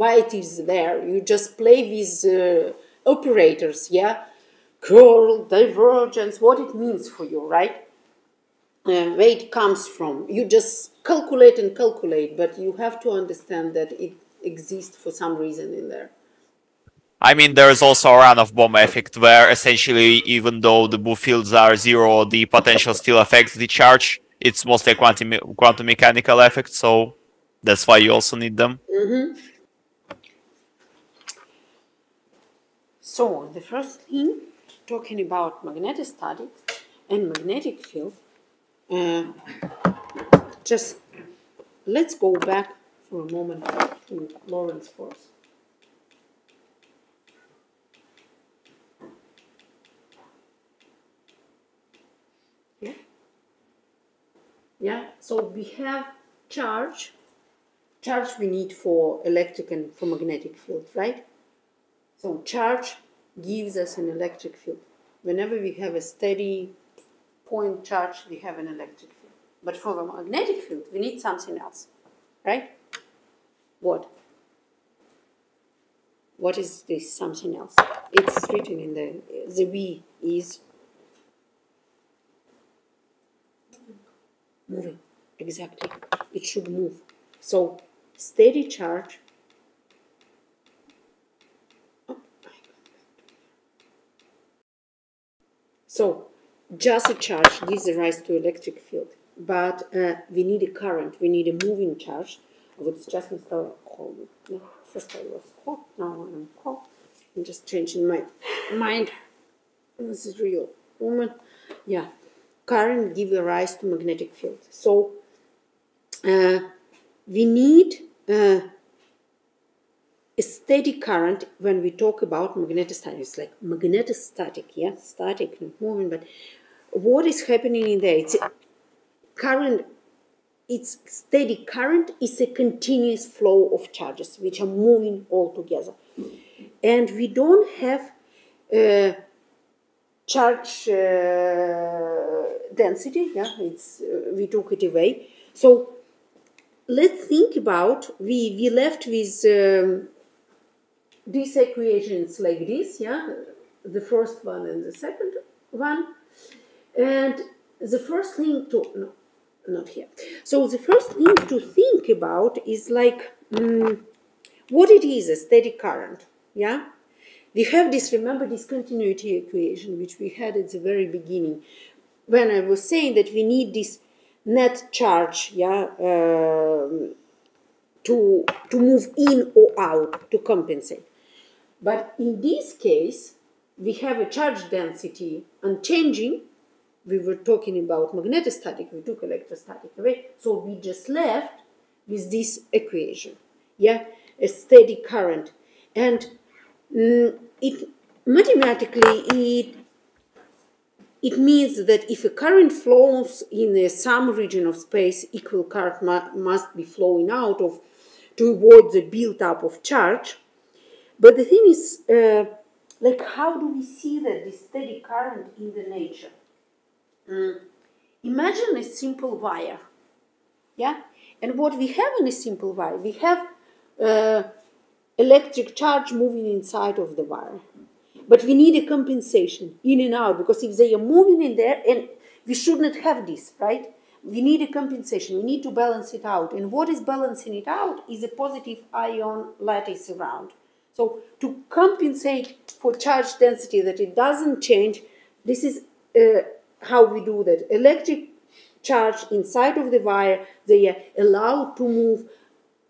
why it is there. You just play with uh, operators, yeah? Curl, divergence, what it means for you, right? Uh, where it comes from. You just calculate and calculate, but you have to understand that it exists for some reason in there. I mean, there's also Aharonov-Bohm effect where essentially, even though the Boole fields are zero, the potential still affects the charge. it's mostly a quantum quantum mechanical effect, so that's why you also need them. Mm-hmm. So the first thing, talking about magnetic magnetostatics and magnetic field, uh, just let's go back for a moment to Lorentz force. Yeah. Yeah. So we have charge. Charge we need for electric and for magnetic field, right? So charge gives us an electric field. Whenever we have a steady point charge, we have an electric field. But for the magnetic field, we need something else, right? What? What is this something else? It's written in the the V is moving exactly. It should move. So steady charge. Oh, So just a charge gives rise to electric field, but uh, we need a current. We need a moving charge. Вот сейчас мы стало холодно. No, First I was hot, now I'm cold. I'm just changing my mind. This is real woman. Yeah, current give a rise to magnetic field. So uh, we need uh, a steady current when we talk about magnetostatic. It's like magnetostatic, yeah, static, not moving. But what is happening in there? It's a current. It's steady current is a continuous flow of charges which are moving all together, and we don't have uh, charge uh, density. Yeah, it's uh, we took it away. So let's think about we we left with. Um, these equations like this, yeah, the first one and the second one, and the first thing to no, not here. So the first thing to think about is like mm, what it is a steady current, yeah. We have this remember this continuity equation which we had at the very beginning when I was saying that we need this net charge, yeah. Um, to, to move in or out to compensate. But in this case, we have a charge density unchanging. We were talking about magnetostatic, we took electrostatic away. So we just left with this equation. Yeah, a steady current. And mm, it mathematically it it means that if a current flows in some region of space, equal current mu- must be flowing out of to avoid the build-up of charge. But the thing is, uh, like, how do we see that this steady current in the nature? Mm. Imagine a simple wire, yeah. And what we have in a simple wire, we have uh, electric charge moving inside of the wire, but we need a compensation in and out because if they are moving in there, and we should not have this, right? We need a compensation. We need to balance it out. And what is balancing it out is a positive ion lattice around. So to compensate for charge density that it doesn't change, this is uh, how we do that. Electric charge inside of the wire, they are allowed to move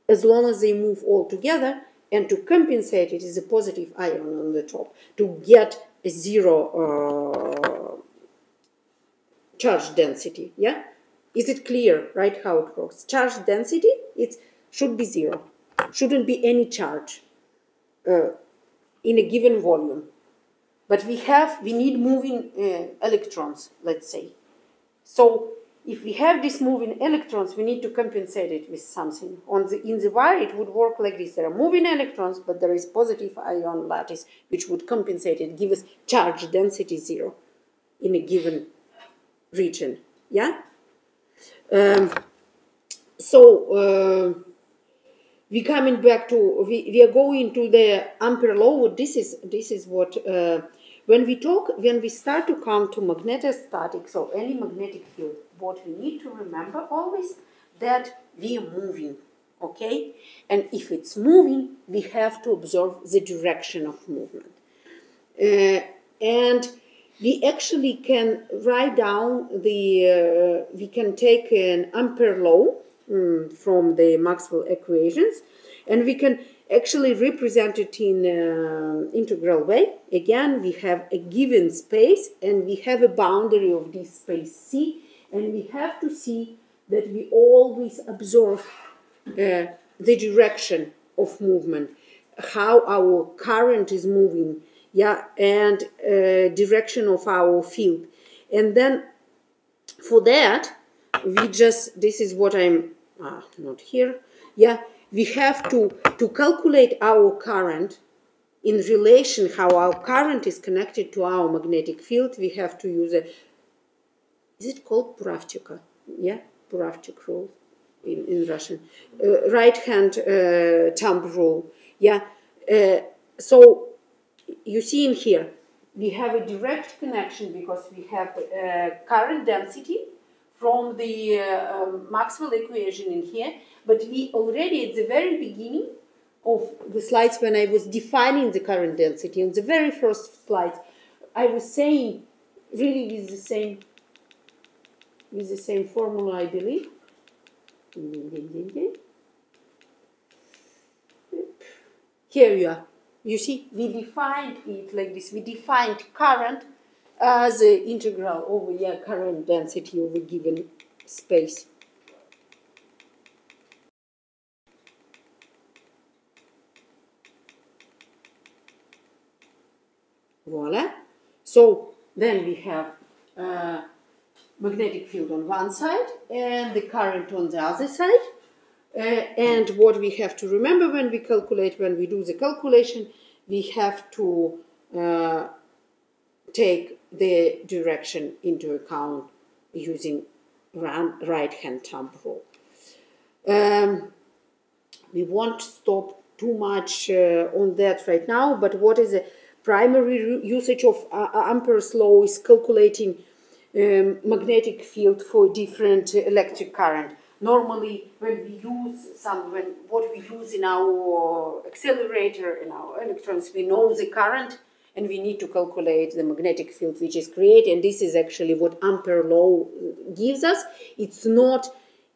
as long as they move all together, and to compensate it is a positive ion on the top to get a zero uh, charge density. Yeah, is it clear, right? How it works? Charge density it should be zero, shouldn't be any charge uh, in a given volume. But we have, we need moving uh, electrons, let's say. So if we have these moving electrons, we need to compensate it with something. On the, in the wire, it would work like this. There are moving electrons, but there is positive ion lattice, which would compensate it, give us charge density zero in a given region. Yeah? Um, so, uh, we coming back to we, we are going to the ampere law this is this is what uh, when we talk when we start to come to magnetostatics or any magnetic field what we need to remember always that we are moving okay and if it's moving we have to observe the direction of movement uh, and we actually can write down the, uh, we can take an ampere law mm, from the Maxwell equations and we can actually represent it in uh, integral way. Again, we have a given space and we have a boundary of this space C and we have to see that we always observe uh, the direction of movement, how our current is moving, yeah, and uh, direction of our field. And then for that, we just, this is what I'm, ah, not here, yeah, we have to, to calculate our current in relation how our current is connected to our magnetic field. We have to use a, is it called Puravchika? Yeah, Puravchik rule in, in Russian. Uh, right hand uh, thumb rule. Yeah. Uh, so you see in here, we have a direct connection because we have uh, current density from the uh, um, Maxwell equation in here, but we already at the very beginning of the slides when I was defining the current density, on the very first slide, I was saying really with the same with the same formula, I believe. Here you are. You see, we defined it like this. We defined current as an integral over yeah, current density over given space. Voila. So then we have uh, magnetic field on one side and the current on the other side. Uh, and what we have to remember when we calculate, when we do the calculation, we have to uh, take the direction into account using right hand thumb rule. Um, we won't stop too much uh, on that right now, but what is the primary usage of uh, Ampere's law is calculating um, magnetic field for different electric current. Normally, when we use some, when what we use in our accelerator, in our electrons, we know the current and we need to calculate the magnetic field which is created. And this is actually what Ampere law gives us. It's not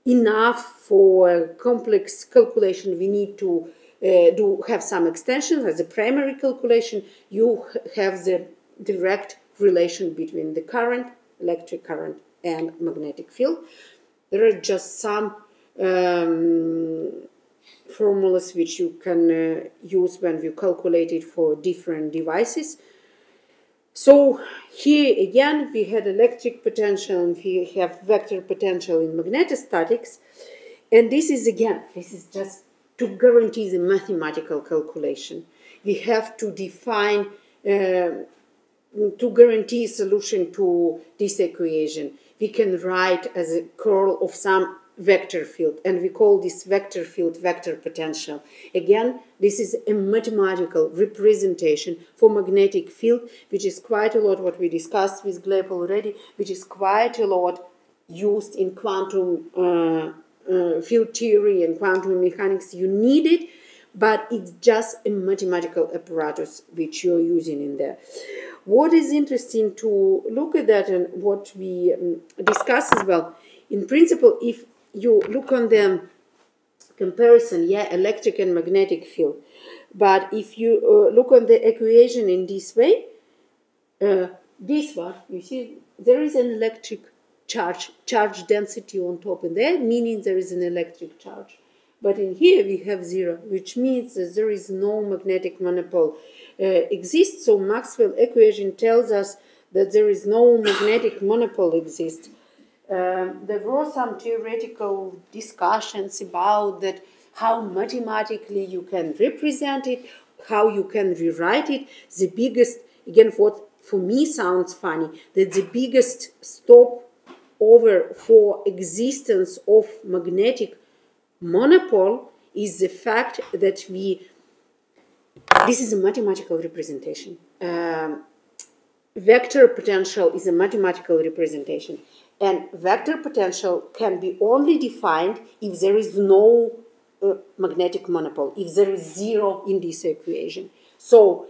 enough for complex calculation. We need to uh, do have some extensions as a primary calculation. You have the direct relation between the current electric current and magnetic field. There are just some um, formulas which you can uh, use when you calculate it for different devices. So here again we had electric potential and we have vector potential in magnetostatics. And this is again, this is just to guarantee the mathematical calculation. We have to define uh, to guarantee a solution to this equation, we can write as a curl of some vector field, and we call this vector field vector potential. Again, this is a mathematical representation for magnetic field, which is quite a lot what we discussed with Gleb already, which is quite a lot used in quantum uh, uh, field theory and quantum mechanics. You need it, but it's just a mathematical apparatus which you're using in there. What is interesting to look at that and what we um, discuss as well, in principle, if you look on the comparison, yeah, electric and magnetic field, but if you uh, look on the equation in this way, uh, this one, you see, there is an electric charge, charge density on top in there, meaning there is an electric charge. But in here we have zero, which means that there is no magnetic monopole uh, exists. So Maxwell equation tells us that there is no magnetic monopole exists. Um, there were some theoretical discussions about that how mathematically you can represent it, how you can rewrite it. The biggest, again, what for me sounds funny, that the biggest stop over for existence of magnetic monopole is the fact that we this is a mathematical representation um, vector potential is a mathematical representation and vector potential can be only defined if there is no uh, magnetic monopole if there is zero in this equation so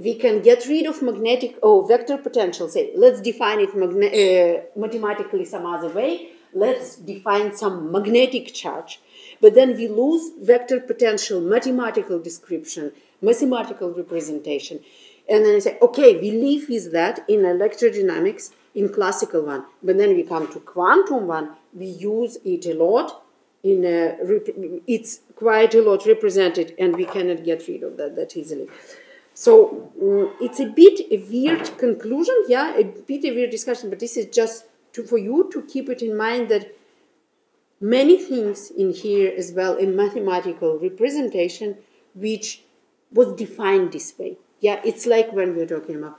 we can get rid of magnetic oh vector potential. Say let's define it uh, mathematically some other way. Let's define some magnetic charge, but then we lose vector potential, mathematical description, mathematical representation, and then I say okay, we live with that in electrodynamics in classical one, but then we come to quantum one. We use it a lot in a, it's quite a lot represented and we cannot get rid of that that easily. So mm, it's a bit a weird conclusion yeah a bit a weird discussion but this is just to, for you to keep it in mind that many things in here as well a mathematical representation which was defined this way. Yeah it's like when we're talking about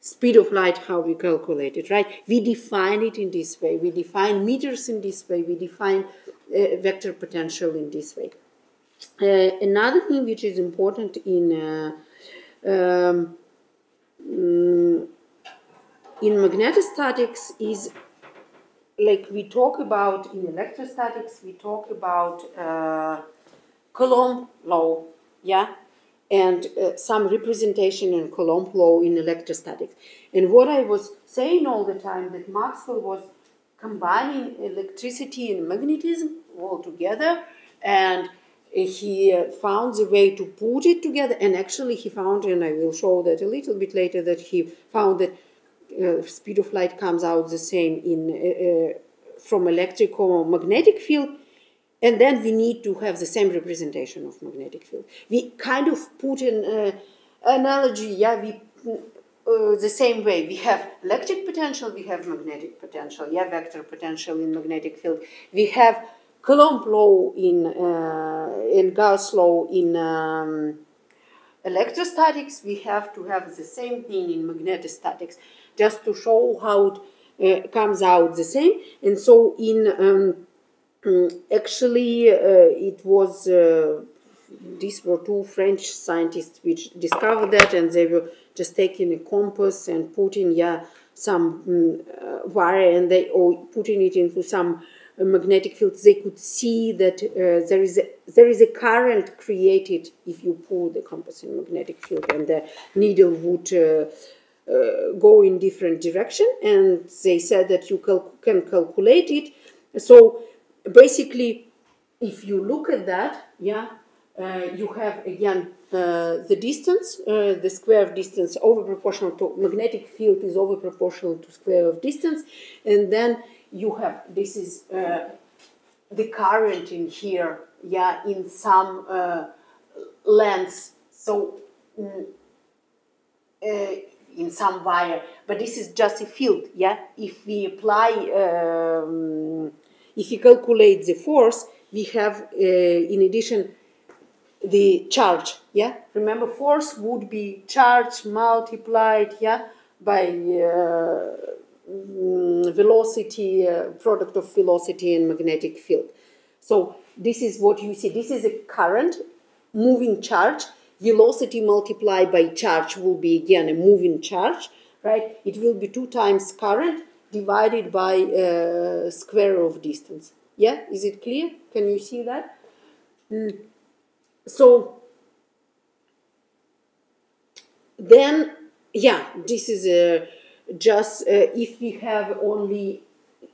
speed of light how we calculate it right? We define it in this way. We define meters in this way. We define uh, vector potential in this way. Uh, another thing which is important in uh, um, mm, in magnetostatics is like we talk about in electrostatics we talk about uh, Coulomb law yeah? And uh, some representation in Coulomb law in electrostatics. And what I was saying all the time that Maxwell was combining electricity and magnetism all together and he uh, found the way to put it together. And actually he found and i will show that a little bit later that he found that uh, speed of light comes out the same in uh, uh, from electromagnetic field. And then we need to have the same representation of magnetic field. We kind of put an uh, analogy yeah we uh, the same way. We have electric potential we have magnetic potential. Yeah vector potential in magnetic field. We have Coulomb law in uh, in Gauss law in um, electrostatics, we have to have the same thing in magnetostatics, just to show how it uh, comes out the same. And so in um, actually uh, it was uh, these were two French scientists which discovered that, and they were just taking a compass and putting yeah some um, wire and they or putting it into some magnetic field. they could see that uh, there is a, there is a current created if you pull the compass in magnetic field, and the needle would uh, go in different direction. And they said that you cal- can calculate it. So basically, if you look at that, yeah, uh, you have again uh, the distance, uh, the square of distance over proportional to magnetic field is over proportional to square of distance, and then you have this is uh, the current in here yeah in some uh, lengths so mm, uh, in some wire but this is just a field yeah if we apply um, if we calculate the force we have uh, in addition the charge yeah remember force would be charge multiplied yeah by uh, Mm, velocity, uh, product of velocity and magnetic field. So this is what you see. This is a current, moving charge. Velocity multiplied by charge will be again a moving charge, right? It will be two times current divided by uh, square of distance. Yeah, is it clear? Can you see that? Mm. So then, yeah, this is a just uh, if we have only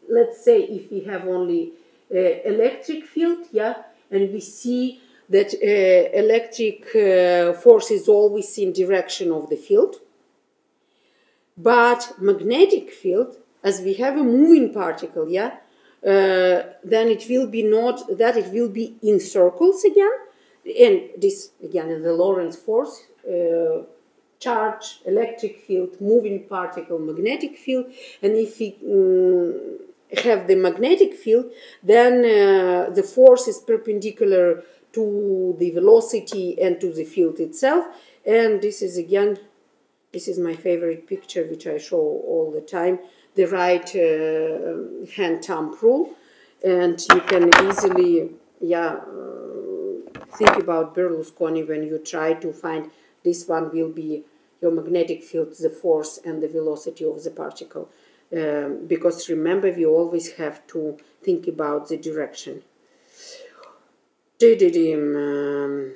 let's say if we have only uh, electric field yeah and we see that uh, electric uh, force is always in direction of the field. But magnetic field as we have a moving particle yeah uh, then it will be not that it will be in circles again. And this again is the lorentz force uh, charge, electric field, moving particle, magnetic field, and if we um, have the magnetic field, then uh, the force is perpendicular to the velocity and to the field itself. And this is again, this is my favorite picture, which I show all the time, the right uh, hand thumb rule. And you can easily, yeah, uh, think about Berlusconi when you try to find this one will be your magnetic field, the force and the velocity of the particle. Um, because remember, we always have to think about the direction. Um,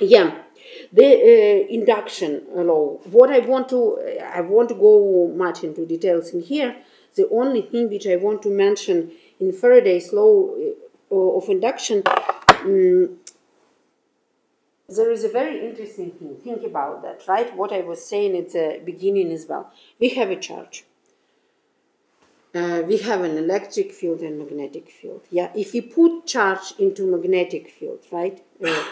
yeah, the uh, induction law. What I want to, I want to go much into details in here. The only thing which I want to mention in Faraday's law uh, of induction, um, there is a very interesting thing. Think about that, right? What I was saying at the beginning as well. We have a charge. Uh, we have an electric field and magnetic field. Yeah, if we put charge into magnetic field, right, uh,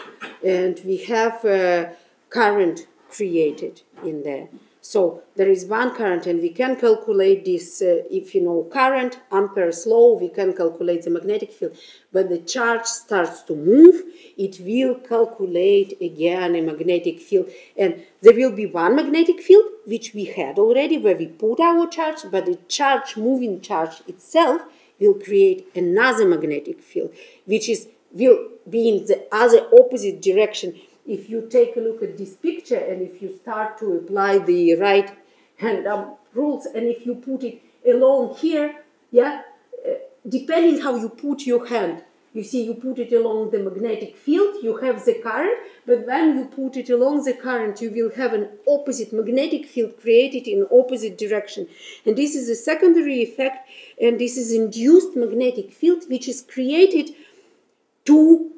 and we have uh, current created in there. So there is one current, and we can calculate this. Uh, if you know current, Ampere's law, we can calculate the magnetic field. But the charge starts to move, it will calculate again a magnetic field, and there will be one magnetic field which we had already where we put our charge, but the charge, moving charge itself, will create another magnetic field, which is will be in the other opposite direction if you take a look at this picture and if you start to apply the right hand um, rules and if you put it along here, yeah, uh, depending how you put your hand, you see you put it along the magnetic field, you have the current, but when you put it along the current, you will have an opposite magnetic field created in opposite direction. And this is a secondary effect, and this is induced magnetic field, which is created to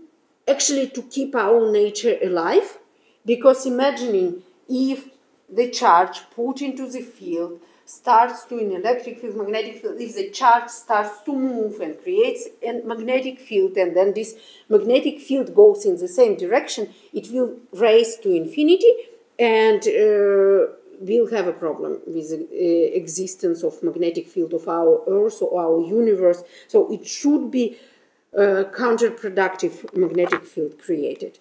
actually to keep our nature alive? Because imagining if the charge put into the field starts to an electric field magnetic field if the charge starts to move and creates a magnetic field and then this magnetic field goes in the same direction it will raise to infinity and uh, we'll have a problem with the uh, existence of magnetic field of our earth or our universe. So it should be uh, counterproductive magnetic field created.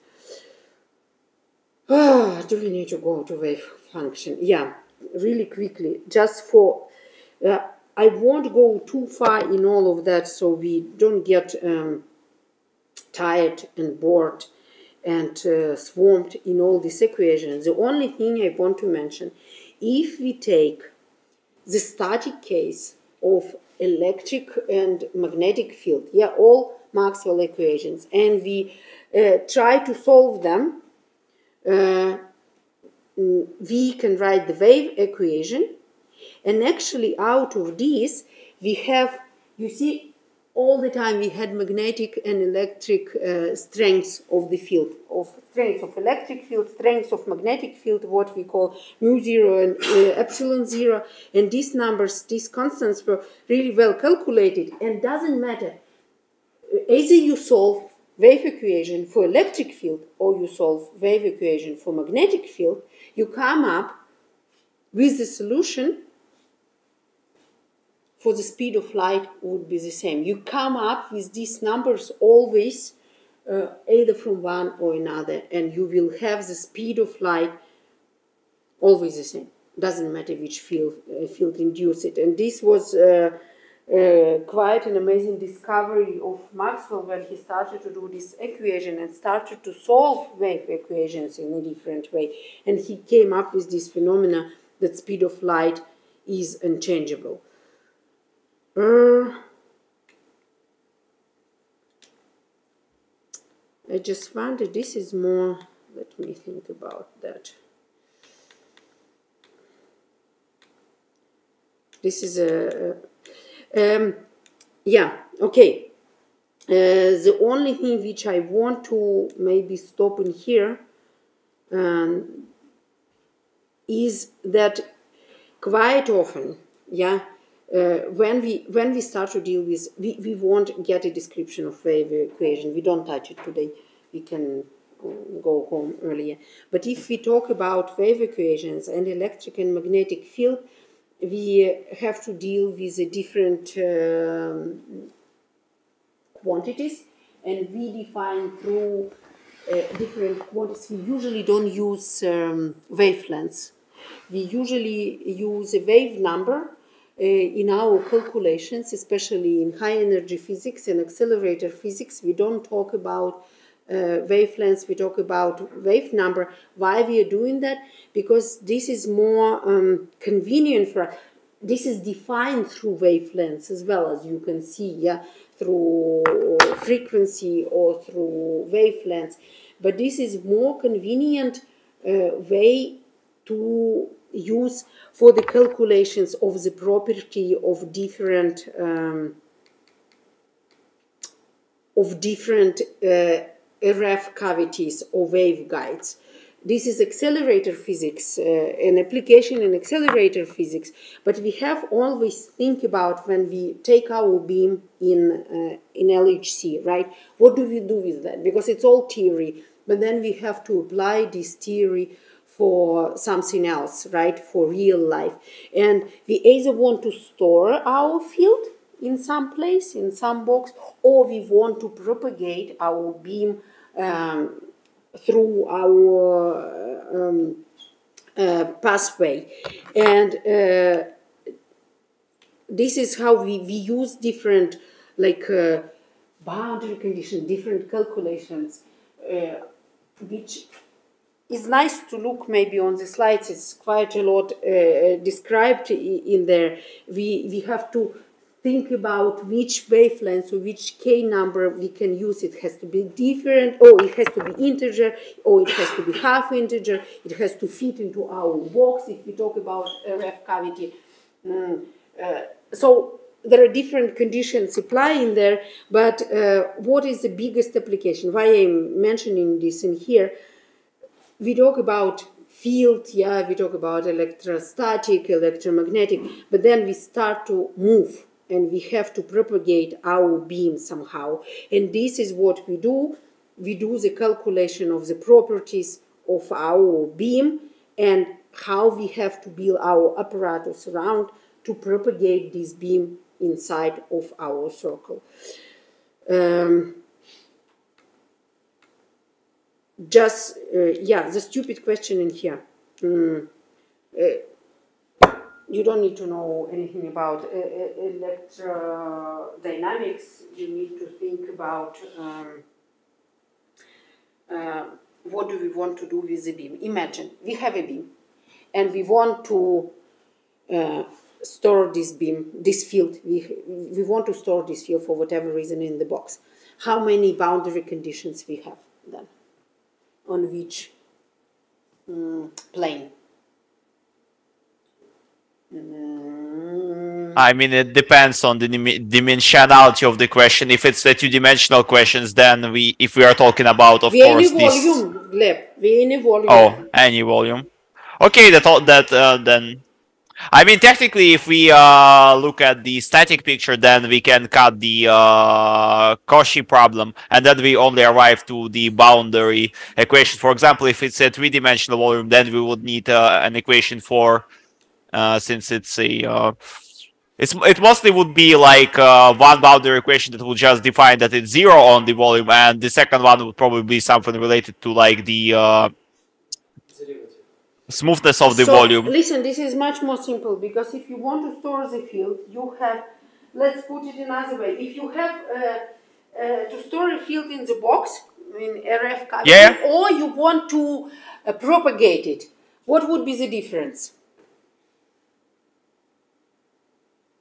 Ah, do we need to go to wave function? Yeah, really quickly, just for. Uh, I won't go too far in all of that so we don't get um, tired and bored and uh, swamped in all these equations. The only thing I want to mention if we take the static case of electric and magnetic field, yeah, all Maxwell equations and we uh, try to solve them, uh, we can write the wave equation. And actually out of this we have, you see, all the time we had magnetic and electric uh, strengths of the field, of strengths of electric field, strengths of magnetic field, what we call mu zero and uh, epsilon zero, and these numbers, these constants were really well calculated, and doesn't matter either you solve wave equation for electric field or you solve wave equation for magnetic field, you come up with the solution for the speed of light would be the same. You come up with these numbers always uh, either from one or another and you will have the speed of light always the same. Doesn't matter which field, uh, field induce it. And this was uh, uh, quite an amazing discovery of Maxwell when he started to do this equation and started to solve wave equations in a different way. And he came up with this phenomena that speed of light is unchangeable. Uh, I just wonder, this is more, let me think about that. This is a, a um, yeah, okay. Uh, the only thing which I want to maybe stop in here um, is that quite often, yeah, uh, when we when we start to deal with, we, we won't get a description of wave equation. We don't touch it today. We can go home earlier. But if we talk about wave equations and electric and magnetic field, we have to deal with different um, quantities and we define through uh, different quantities. We usually don't use um, wavelengths. We usually use a wave number uh, in our calculations, especially in high energy physics and accelerator physics. We don't talk about wavelengths, we talk about wave number. Why we are doing that? Because this is more um, convenient for us. This is defined through wavelengths as well as you can see, yeah, through frequency or through wavelengths. But this is more convenient uh, way to use for the calculations of the property of different um, of different uh, RF cavities or waveguides. This is accelerator physics, uh, an application in accelerator physics, but we have always think about when we take our beam in, uh, in LHC, right? What do we do with that? Because it's all theory, but then we have to apply this theory for something else, right? For real life. And we either want to store our field in some place, in some box, or we want to propagate our beam um, through our um, uh, pathway. And uh, this is how we, we use different, like, uh, boundary conditions, different calculations, uh, which is nice to look maybe on the slides. It's quite a lot uh, described in there. We, we have to think about which wavelength or which k number we can use. It has to be different, or it has to be integer, or it has to be half integer. It has to fit into our box if we talk about RF cavity. Mm, uh, so there are different conditions applying there, but uh, what is the biggest application? Why I'm mentioning this in here? We talk about field, yeah, we talk about electrostatic, electromagnetic, but then we start to move and we have to propagate our beam somehow. And this is what we do. We do the calculation of the properties of our beam and how we have to build our apparatus around to propagate this beam inside of our circle. Um, just, uh, yeah, the stupid question in here. Mm. Uh, you don't need to know anything about uh, electrodynamics. You need to think about um, uh, what do we want to do with the beam. Imagine we have a beam, and we want to uh, store this beam, this field. We we want to store this field for whatever reason in the box. How many boundary conditions we have then? On which um, plane? I mean, it depends on the dimensionality of the question. If it's the two-dimensional questions, then we, if we are talking about, of We course, any this. volume. We any volume. Oh, any volume. Okay, that all that uh, then. I mean, technically, if we uh, look at the static picture, then we can cut the uh, Cauchy problem, and then we only arrive to the boundary equation. For example, if it's a three-dimensional volume, then we would need uh, an equation for, uh, since it's a, uh, it's it mostly would be like uh, one boundary equation that would just define that it's zero on the volume, and the second one would probably be something related to like the uh, smoothness of the so, volume. Listen, this is much more simple because if you want to store the field, you have, let's put it another way. If you have uh, uh, to store a field in the box, in RF cavity, Yeah. or you want to uh, propagate it, what would be the difference?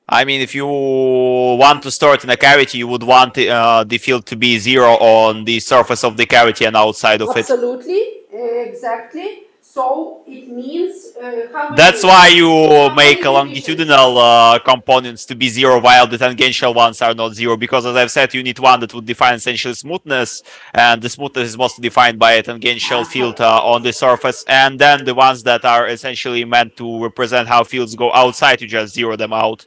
I mean, if you want to store it in a cavity, you would want uh, the field to be zero on the surface of the cavity and outside of it. Absolutely, exactly. So it means uh, That's why you make longitudinal uh, components to be zero, while the tangential ones are not zero. Because, as I've said, you need one that would define essentially smoothness, and the smoothness is mostly defined by a tangential field uh, on the surface. And then the ones that are essentially meant to represent how fields go outside, you just zero them out.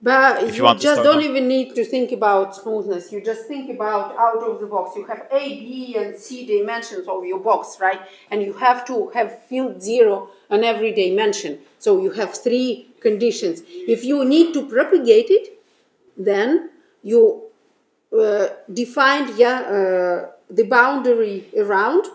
But If you you, just don't even need to think about smoothness. You just think about out of the box. You have A, B, and C dimensions of your box, right? And you have to have field zero on every dimension. So you have three conditions. If you need to propagate it, then you uh, defined yeah uh, the boundary around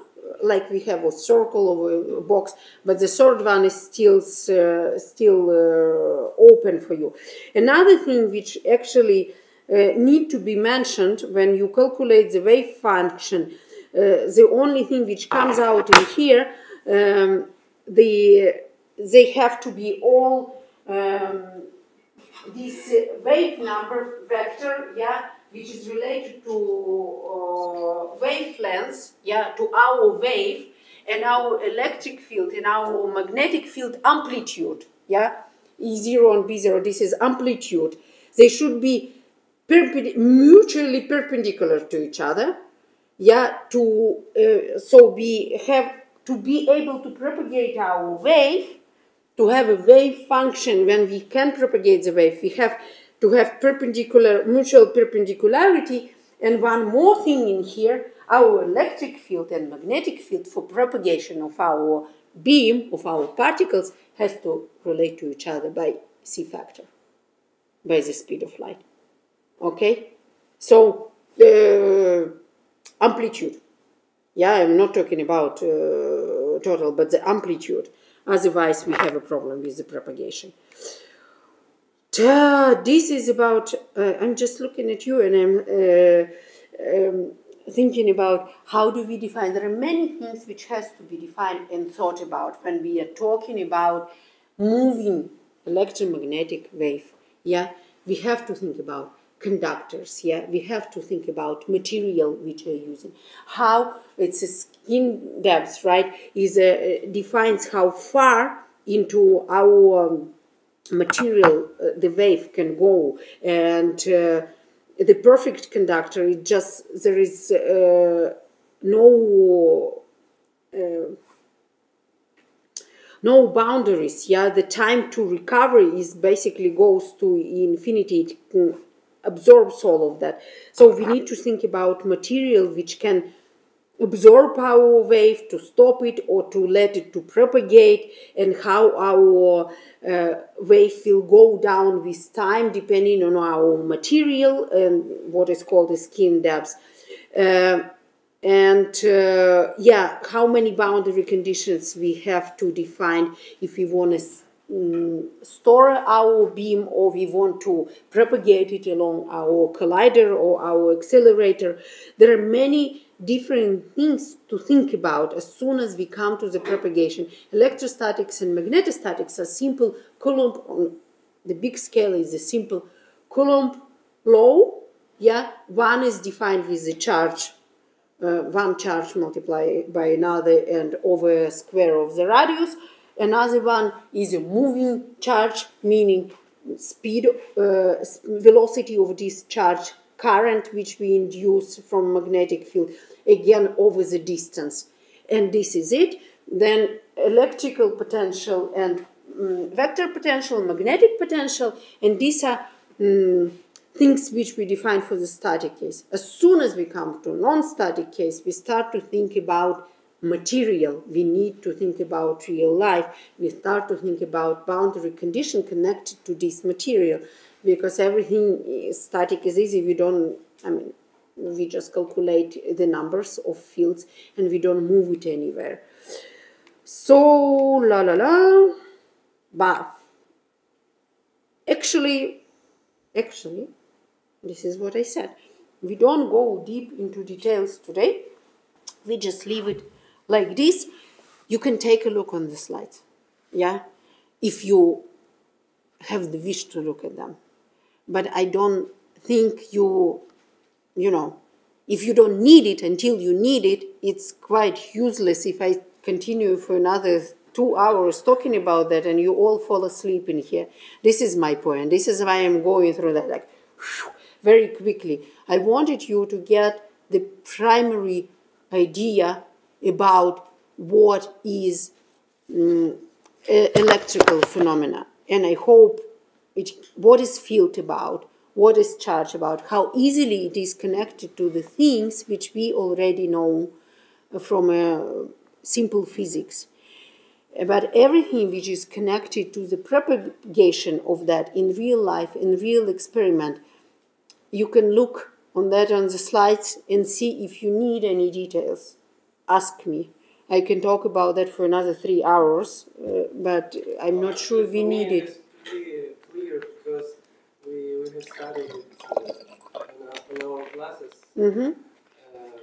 like we have a circle or a, box but the third one is still uh, still uh, open for you. Another thing which actually uh, need to be mentioned when you calculate the wave function uh, the only thing which comes out in here um, the they have to be all um, this wave number vector, yeah, which is related to uh, wavelengths, yeah, to our wave, and our electric field and our magnetic field amplitude, yeah, E0 and B0, this is amplitude. They should be mutually perpendicular to each other, yeah, to, uh, so we have to be able to propagate our wave, to have a wave function when we can propagate the wave, we have to have perpendicular, mutual perpendicularity, and one more thing in here, our electric field and magnetic field for propagation of our beam, of our particles, has to relate to each other by c factor, by the speed of light. Okay? So, uh, amplitude. Yeah, I'm not talking about uh, total, but the amplitude. Otherwise, we have a problem with the propagation. This is about. Uh, I'm just looking at you, and I'm uh, um, thinking about how do we define. There are many things which has to be defined and thought about when we are talking about moving electromagnetic wave. Yeah, we have to think about conductors yeah we have to think about material which are using how it's a skin depth right is uh, defines how far into our um, material uh, the wave can go and uh, the perfect conductor is just there is uh, no uh, no boundaries yeah? The time to recovery is basically goes to infinity it absorbs all of that. So we need to think about material which can absorb our wave to stop it or to let it to propagate and how our uh, wave will go down with time depending on our material and what is called the skin depth. Uh, and uh, yeah how many boundary conditions we have to define if we want to mm, store our beam or we want to propagate it along our collider or our accelerator. There are many different things to think about as soon as we come to the propagation. Electrostatics and magnetostatics are simple coulomb on the big scale is a simple coulomb law. Yeah one is defined with the charge uh, one charge multiplied by another and over a square of the radius. Another one is a moving charge, meaning speed, uh, velocity of this charge, current which we induce from magnetic field, again over the distance. And this is it. Then electrical potential and mm, vector potential, magnetic potential, and these are mm, things which we define for the static case. As soon as we come to non-static case, we start to think about material. We need to think about real life. We start to think about boundary condition connected to this material, because everything is static is easy. We don't. I mean, we just calculate the numbers of fields and we don't move it anywhere. So la la la, but actually, actually, this is what I said. We don't go deep into details today. We just leave it like this. You can take a look on the slides. Yeah? If you have the wish to look at them. But I don't think you, you know, if you don't need it until you need it, it's quite useless if I continue for another two hours talking about that and you all fall asleep in here. This is my point. This is why I'm going through that like very quickly. I wanted you to get the primary idea about what is mm, e- electrical phenomena, and I hope it what is field about, what is charge about, how easily it is connected to the things which we already know from uh, simple physics. But everything which is connected to the propagation of that in real life, in real experiment, you can look on that on the slides and see if you need any details. Ask me. I can talk about that for another three hours, uh, but I'm not sure we need it. It's pretty clear because we, have studied it uh, in, our, in our classes. hmm Uh,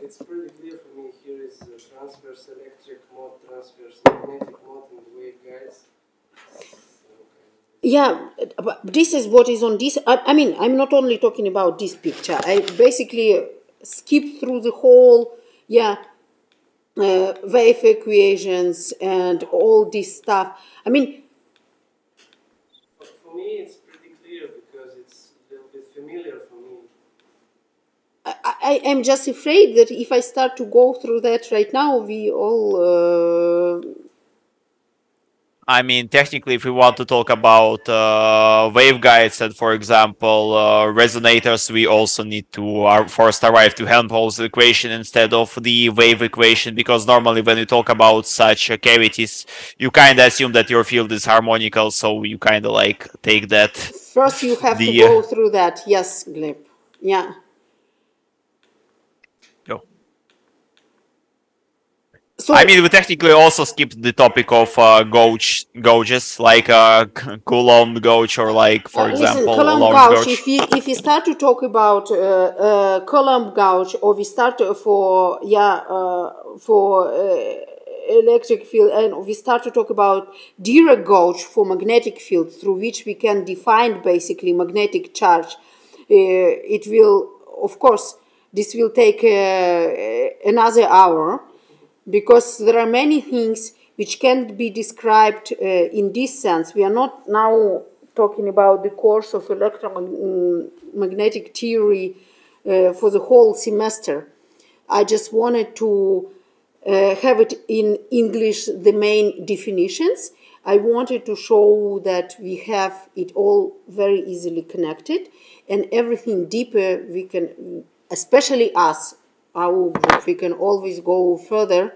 it's pretty clear for me. Here is the transverse electric mode, transverse magnetic mode, and the waveguides. Yeah, but this is what is on this. I, I mean, I'm not only talking about this picture. I basically skip through the whole. Yeah, uh, wave equations and all this stuff. I mean, for me, it's pretty clear because it's a little bit familiar for me. I, I am just afraid that if I start to go through that right now, we all. Uh, I mean, technically, if we want to talk about uh, waveguides and, for example, uh, resonators, we also need to uh, first arrive to Helmholtz equation instead of the wave equation, because normally when you talk about such uh, cavities, you kind of assume that your field is harmonical, so you kind of like take that. first, you have to go through that. Yes, Gleb. Yeah. So I mean, we technically also skipped the topic of uh, gauge gauges, like uh, Coulomb gauge, or like, for Uh, example, listen, Coulomb gauge. gauge. If we if we start to talk about uh, uh, Coulomb gauge, or we start for yeah uh, for uh, electric field, and we start to talk about Dirac gauge for magnetic field, through which we can define basically magnetic charge. Uh, it will, of course, this will take uh, another hour because there are many things which can't be described uh, in this sense. We are not now talking about the course of electromagnetic theory uh, for the whole semester. I just wanted to uh, have it in English, the main definitions. I wanted to show that we have it all very easily connected and everything deeper we can, especially us, our group, we can always go further,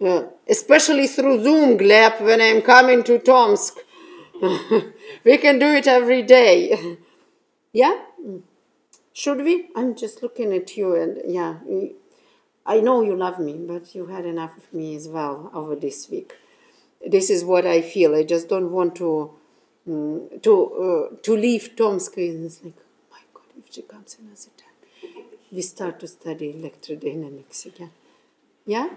uh, especially through Zoom, Gleb, when I'm coming to Tomsk. we can do it every day. yeah? Should we? I'm just looking at you and yeah, I know you love me, but you had enough of me as well over this week. This is what I feel. I just don't want to mm, to uh, to leave Tomsk. It's like, my God, if she comes another time, we start to study electrodynamics again. Yeah.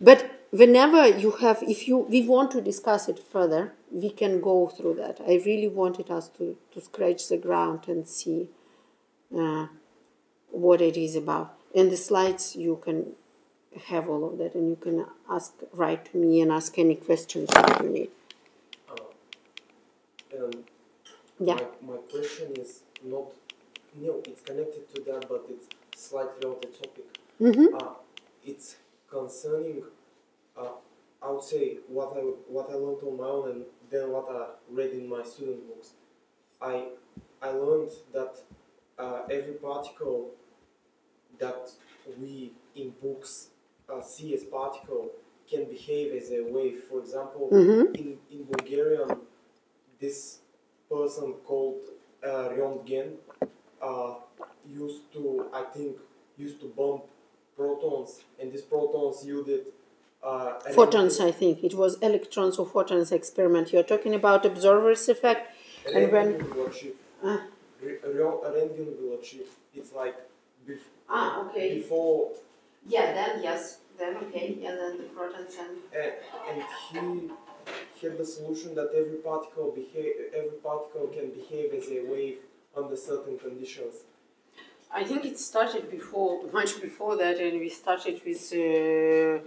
But whenever you have, if you we want to discuss it further, we can go through that. I really wanted us to to scratch the ground and see. Uh, what it is about. In the slides, you can have all of that, and you can ask, write to me, and ask any questions that you need. Um, Yeah. My, my question is not, no, it's connected to that, but it's slightly off the topic. Mm-hmm. Uh, it's concerning, uh, I would say, what I, what I learned on my own and then what I read in my student books. I, I learned that uh, every particle that we in books uh, see as particle can behave as a wave. For example, Mhm. in, in Bulgarian, this person called uh, Röntgen uh, used to, I think, used to bump protons, and these protons yielded uh, an Photons, I think. It was electrons or photons experiment. You're talking about observer's effect. and when- Röntgen velocity. Ah. Re- Röntgen velocity. It's like bef- Ah, okay. before, Yeah, then yes. Then okay. And then the protons and. uh, and he had the solution that every particle behave, every particle can behave as a wave under certain conditions. I think it started before, much before that, and we started with uh,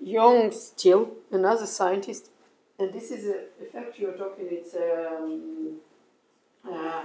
Young still, another scientist. And this is a effect you're talking. It's um, uh,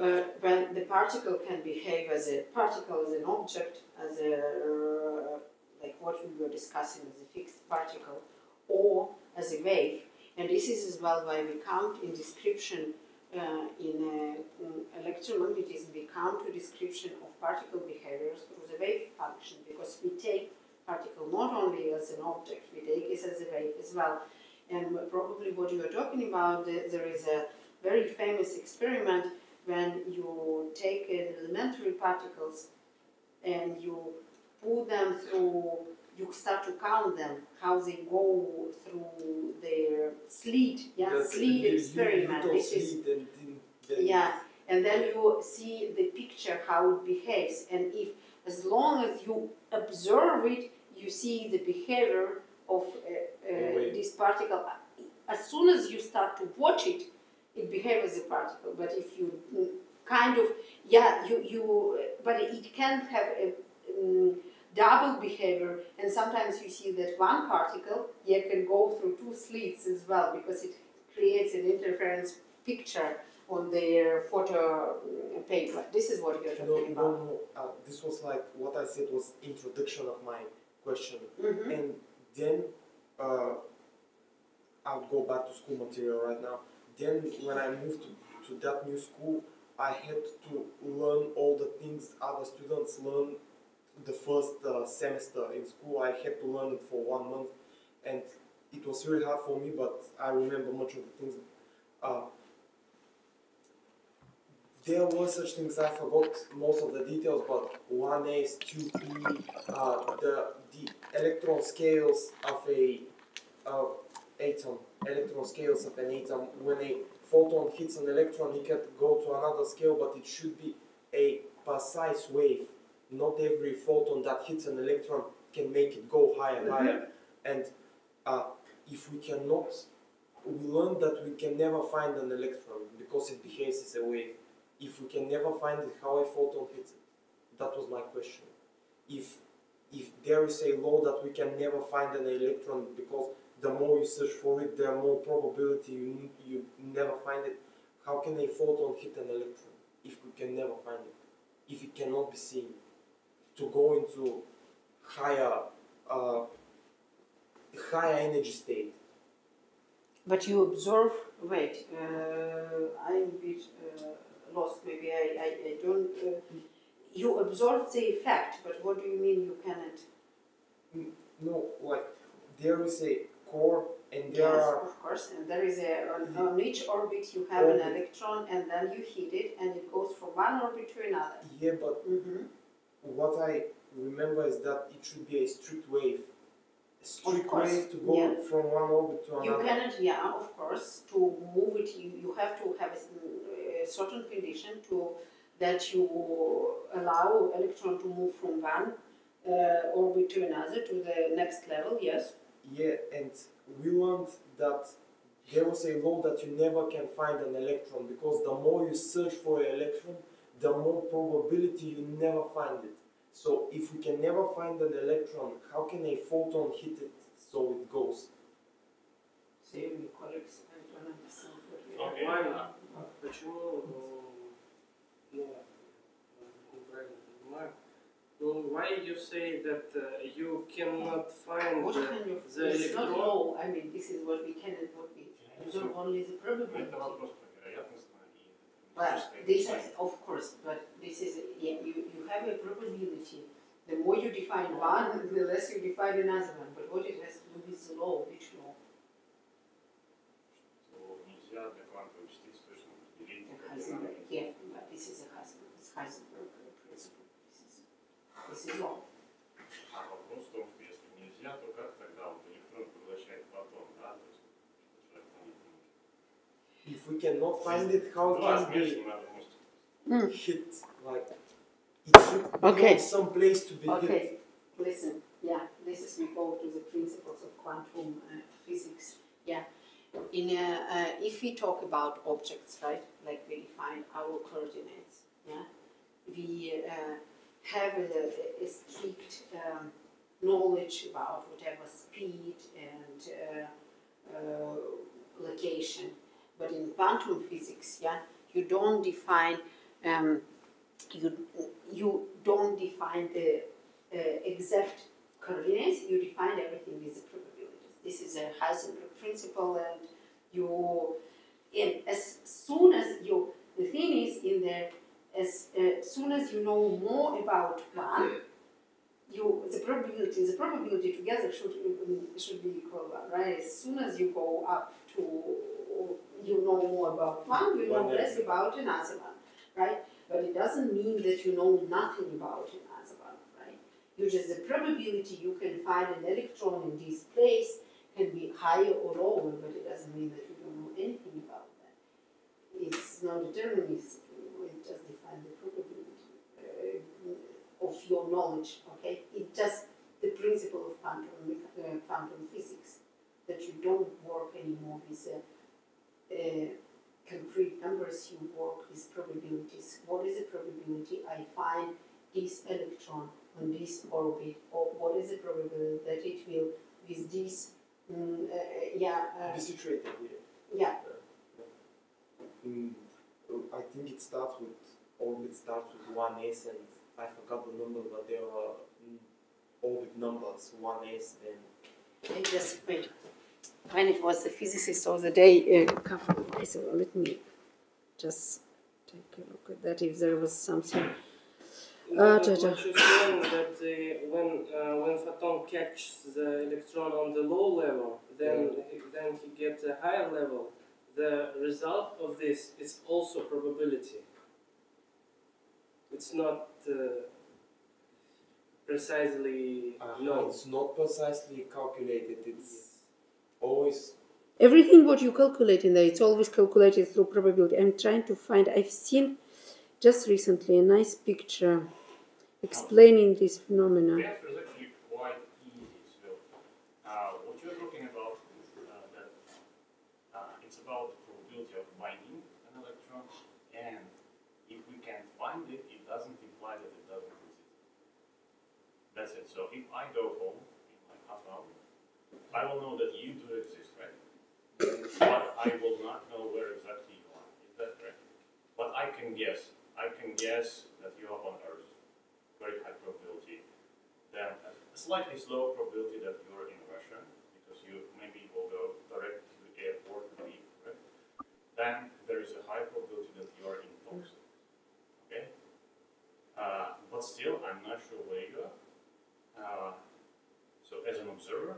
uh, when the particle can behave as a particle, as an object, as a like what we were discussing as a fixed particle, or as a wave. And this is as well why we count in description uh, in uh, in electromagnetism, we count to description of particle behaviors through the wave function because we take particle not only as an object, we take it as a wave as well. And probably what you are talking about, there is a very famous experiment when you take elementary particles and you put them through, you start to count them, how they go through their slit, yeah, That slit li- li- experiment. This is and then- then- yeah, and then you see the picture how it behaves, and if as long as you observe it, you see the behavior of uh, uh, this particle. As soon as you start to watch it, it behaves as a particle. But if you mm, kind of yeah, you you but it can have a, um, double behavior, and sometimes you see that one particle yeah, can go through two slits as well because it creates an interference picture on their photo mm, paper. This is what you're talking no, about. no. Uh, this was like what I said was introduction of my question, Mhm. and then uh, I'll go back to school material right now. Then when I moved to, to that new school, I had to learn all the things other students learn the first uh, semester in school. I had to learn it for one month, and it was really hard for me. But I remember much of the things. Uh, there were such things I forgot most of the details, but one S, two P, uh, the the electron scales of a uh, atom, electron scales of an atom. When a photon hits an electron, it can go to another scale, but it should be a precise wave. Not every photon that hits an electron can make it go higher, and higher. And uh, if we cannot, we learn that we can never find an electron because it behaves as a wave. If we can never find it, how a photon hits it? That was my question. If if there is a law that we can never find an electron because the more you search for it, the more probability you you never find it. How can a photon hit an electron if we can never find it? If it cannot be seen, to go into higher uh, higher energy state. But you observe, wait, uh, I'm a bit uh, lost, maybe I, I, I don't, uh, you observe the effect, but what do you mean you cannot? No, like there is a core and there Yes, are of course, and there is a, on, on each orbit you have an electron and then you heat it and it goes from one orbit to another. yeah, but Mm-hmm. What I remember is that it should be a strict wave. A strict wave to go yeah. from one orbit to another. You cannot, yeah, of course, to move it, you, you have to have a certain condition to that you allow electron to move from one uh, orbit to another to the next level. Yes. Yeah, and we learned that there was a law that you never can find an electron because the more you search for an electron, the more probability you never find it. So if we can never find an electron, how can a photon hit it so it goes? So you colleagues, I don't understand what we are. Окей. Ваня, а почему, э, ну, э, неправильно понимаю, ну, why you say that uh, you cannot find What the, kind of? the it's not electron? low. I mean, this is what we cannot. What we observe only the probability. But this is, of course, but this is, yeah, you, you have a probability. The more you define one, the less you define another one. But what it has to do with the law, which law? we cannot find it, how can we hmm. hit like it should okay. some place to be okay. Hit. Listen, yeah, this is we go to the principles of quantum uh, physics. Yeah, in a, uh, if we talk about objects, right? Like we define our coordinates. Yeah, we uh, have a, a strict um, knowledge about whatever speed and uh, uh, location but in quantum physics, yeah, you don't define um, you you don't define the uh, exact coordinates. You define everything with the probabilities. This is a Heisenberg principle, and you, and as soon as you, the thing is in there, as uh, soon as you know more about one, you the probability the probability together should should be equal one, right? As soon as you go up to you know more about one, you know less about another one, right? But it doesn't mean that you know nothing about another one, right? You just the probability you can find an electron in this place can be higher or lower, but it doesn't mean that you don't know anything about that. It's not deterministic. It just defines the probability uh, of your knowledge. Okay, it just the principle of quantum uh, quantum physics that you don't work anymore with uh, uh, concrete numbers. You work with probabilities. What is the probability? I find this electron on this orbit, or what is the probability that it will with this, mm, uh, yeah, uh, Be situated here. yeah, Mm, I think it starts with orbit starts with one S and I forgot the number, but there are mm, orbit numbers one S then I just wait. When it was the physicist of the day, uh, covered this, uh, let me just take a look at that if there was something. No, Uh, da- da. what you're saying that uh, when uh, when photon catches the electron on the low level, then he, then he gets a higher level. The result of this is also probability. It's not uh, precisely uh, known. it's not precisely calculated. It's always Everything what you calculate in there, it's always calculated through probability. I'm trying to find, I've seen just recently a nice picture explaining this The phenomena. answer is actually quite easy. So, uh, what you're talking about is uh, that uh, it's about the probability of finding an electron, and if we can find it, it doesn't imply that it doesn't exist. That's it. So, if I go home in like half an hour, I will know that you do exist, right? But I will not know where exactly you are. Is that correct? But I can guess. I can guess that you are on Earth. Very high probability then a slightly slower probability that you're in Russia because you maybe will go direct to the airport and leave, right? Then there is a high probability that you are in Tokyo. Okay? Uh, but still, I'm not sure where you are. Uh, so, as an observer,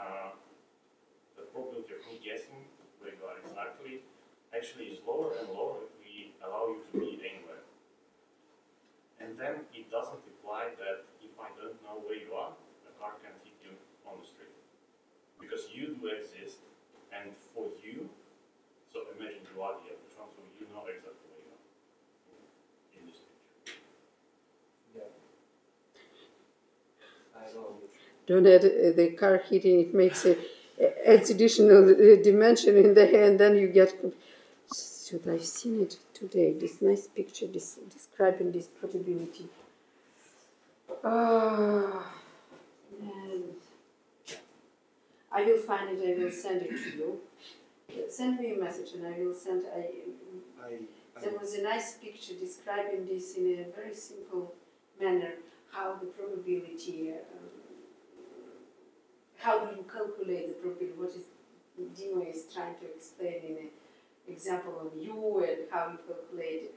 uh, the probability of me guessing where you are exactly actually is lower and lower if we allow you to be anywhere. And then it doesn't imply that if I don't know where you are, a car can hit you on the street. Because you do exist, and for you, so imagine you are the electron, so you know exactly where you are in this picture. yeah. I know. Don't add uh, the car hitting, it makes a, adds additional uh, dimension in there, and then you get. Should I've seen it today? This nice picture this, describing this probability. Ah, and I will find it. I will send it to you. Send me a message, and I will send. I, I, there was a nice picture describing this in a very simple manner how the probability, um, how do you calculate the probability, what is Dino is trying to explain in an example on you and how you calculate it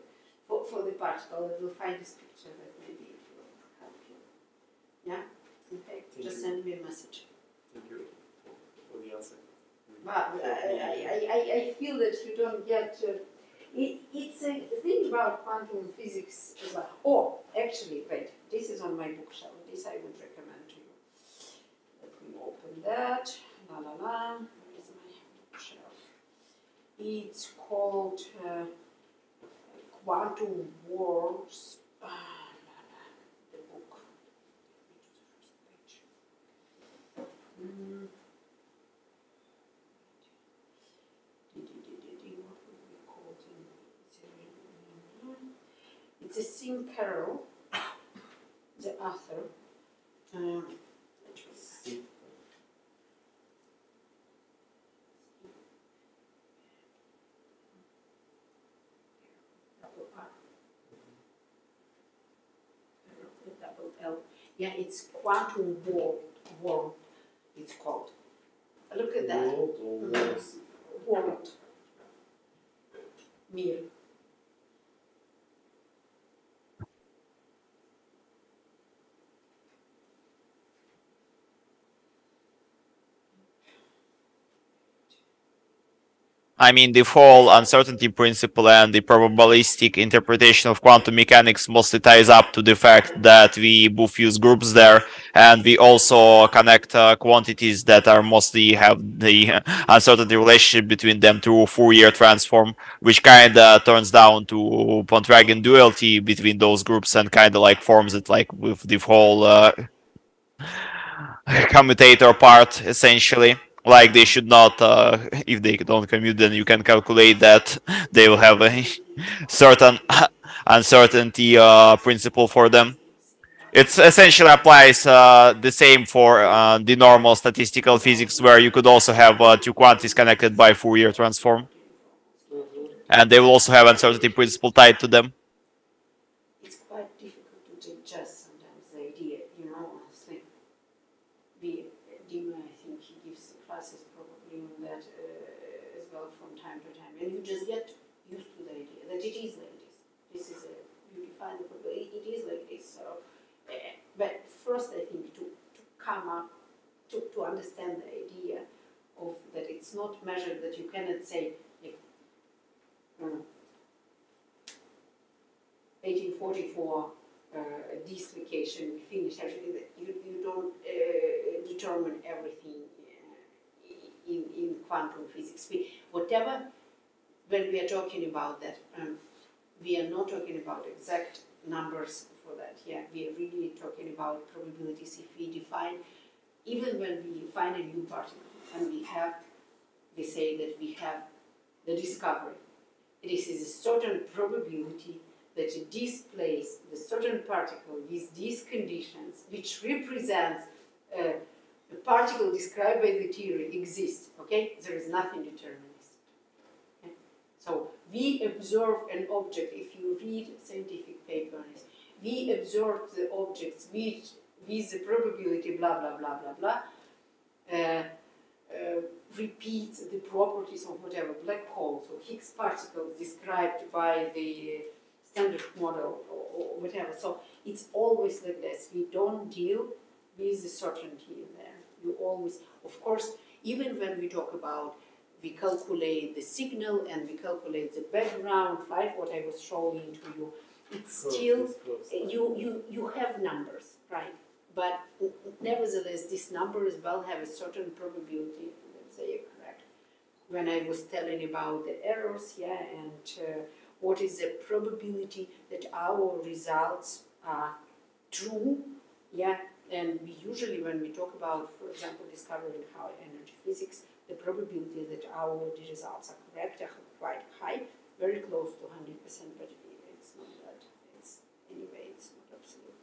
for, for the particle. I will find this picture that maybe it will help you. Yeah? Okay, Thank just you. send me a message. thank you for the answer. But I, I, I, I feel that you don't get. Uh, it, it's a thing about quantum physics as well. Oh, actually, wait, this is on my bookshelf. This I would recommend to you. Let me open that. La la la. Where is my bookshelf? It's called uh, Quantum la, la, the book. Which is the first page? Mm. it's a Sean Carroll, the author. Um, it was- double R. The double L. Yeah, it's Quantum World. World. It's called. Look at that. World or mm-hmm. worlds? World. Mir. I mean, the whole uncertainty principle and the probabilistic interpretation of quantum mechanics mostly ties up to the fact that we both use groups there, and we also connect uh, quantities that are mostly have the uncertainty relationship between them through Fourier transform, which kind of turns down to Pontryagin duality between those groups and kind of like forms it like with the whole uh, commutator part essentially like they should not uh, if they don't commute then you can calculate that they will have a certain uncertainty uh, principle for them It's essentially applies uh, the same for uh, the normal statistical physics, where you could also have uh, two quantities connected by Fourier transform, and they will also have uncertainty principle tied to them. It's quite difficult to digest sometimes the idea, you know, honestly. We, Dima, I think he gives classes probably on that uh, as well from time to time, and you just get used to the idea that it is like this. This is a, you define the probability, it is like this, so. Uh, but first, I think to, to come up, to, to understand the idea of that it's not measured, that you cannot say, like, um, 1844 uh, dislocation, finished everything, that you, you don't uh, determine everything uh, in, in quantum physics. We, whatever, when we are talking about that, um, we are not talking about exact numbers for that. Yeah, we are really talking about probabilities. If we define, even when we find a new particle and we have, we say that we have the discovery. It is a certain probability that it displays the certain particle with these conditions, which represents uh, the particle described by the theory exists. Okay, there is nothing deterministic. Okay? So we observe an object. If you read scientific papers, we observe the objects which with the probability blah blah blah blah blah. Uh, uh, repeats the properties of whatever black holes or Higgs particles described by the standard model or, or whatever. So it's always like this. We don't deal with the certainty in there. You always, of course, even when we talk about we calculate the signal and we calculate the background, right? What I was showing to you, it's still you you you have numbers, right? But nevertheless, these numbers well have a certain probability. Let's say correct. When I was telling about the errors, yeah, and uh, what is the probability that our results are true, yeah, and we usually when we talk about, for example, discovering high energy physics, the probability that our results are correct are quite high, very close to hundred percent, but it's not that. It's anyway, it's not absolute.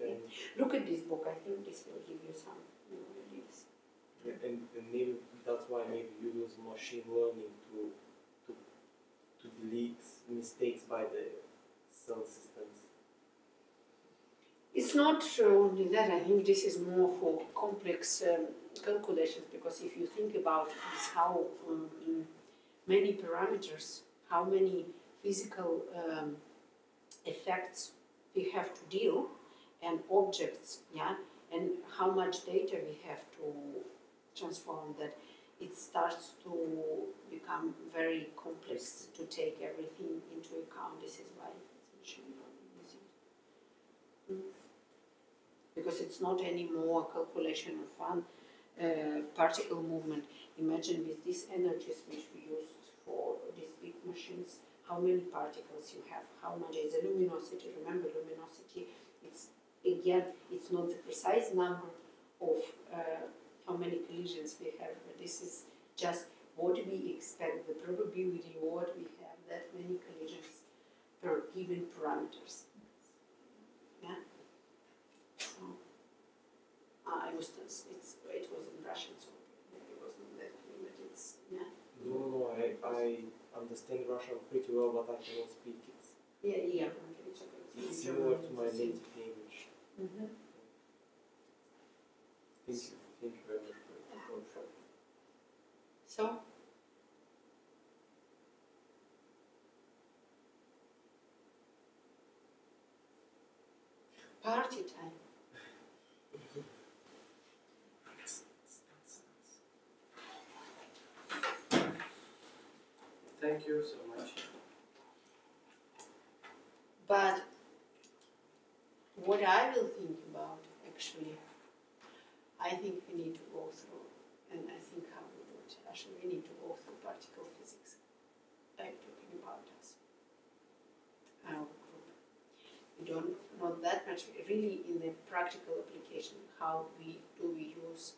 And, Look at this book. I think this will give you some new ideas. and, and maybe that's why maybe you use machine learning to to to delete mistakes by the cell systems. It's not only that. I think this is more for complex um, calculations because if you think about this, how um, many parameters, how many physical um, effects we have to deal, and objects, yeah, and how much data we have to transform that it starts to become very complex to take everything into account. This is why it's machine learning is used. Mm. Because it's not anymore a calculation of one uh, particle movement. Imagine with these energies which we used for these big machines, how many particles you have, how much is the luminosity. Remember, luminosity, it's again, it's not the precise number of uh, how many collisions we have, but this is just what we expect, the probability what we have that many collisions per given parameters. Yeah. So, uh, I was it's it was in Russian, so maybe it wasn't that clear, but it's yeah. No, no, no, I, I understand Russian pretty well, but I cannot speak it. Yeah, yeah, okay, it's okay. It's similar to my native English. Mm-hmm. Thank you, thank you very much for. So, party time. Thank you so much. But what I will think about actually, I think we need to go through, and I think how we do it. Actually, we need to go through particle physics. I'm talking about us, our group. We don't know that much really in the practical application. How we do we use,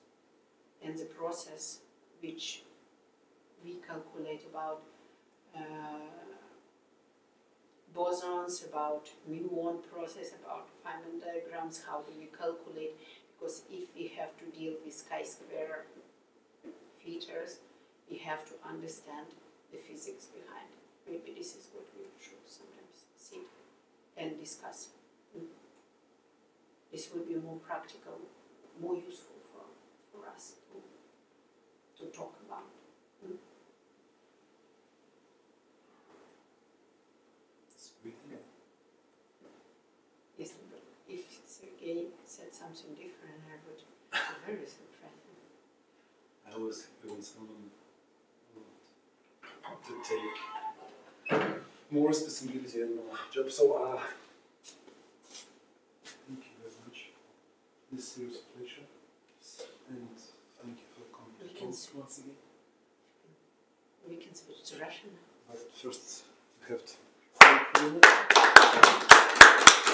and the process which we calculate about. Uh, bosons, about muon process, about Feynman diagrams, how do we calculate, because if we have to deal with chi-square features, we have to understand the physics behind. Maybe this is what we should sometimes see and discuss. Mm. This will be more practical, more useful for, for us to, to talk about. Mm. Yes, but if Sergei said something different, I would be very surprised. I always happy when someone to take more responsibility in my job. So, uh, thank you very much This this a pleasure. And thank you for coming We can once again. We can switch to Russian. But first, we have to thank you.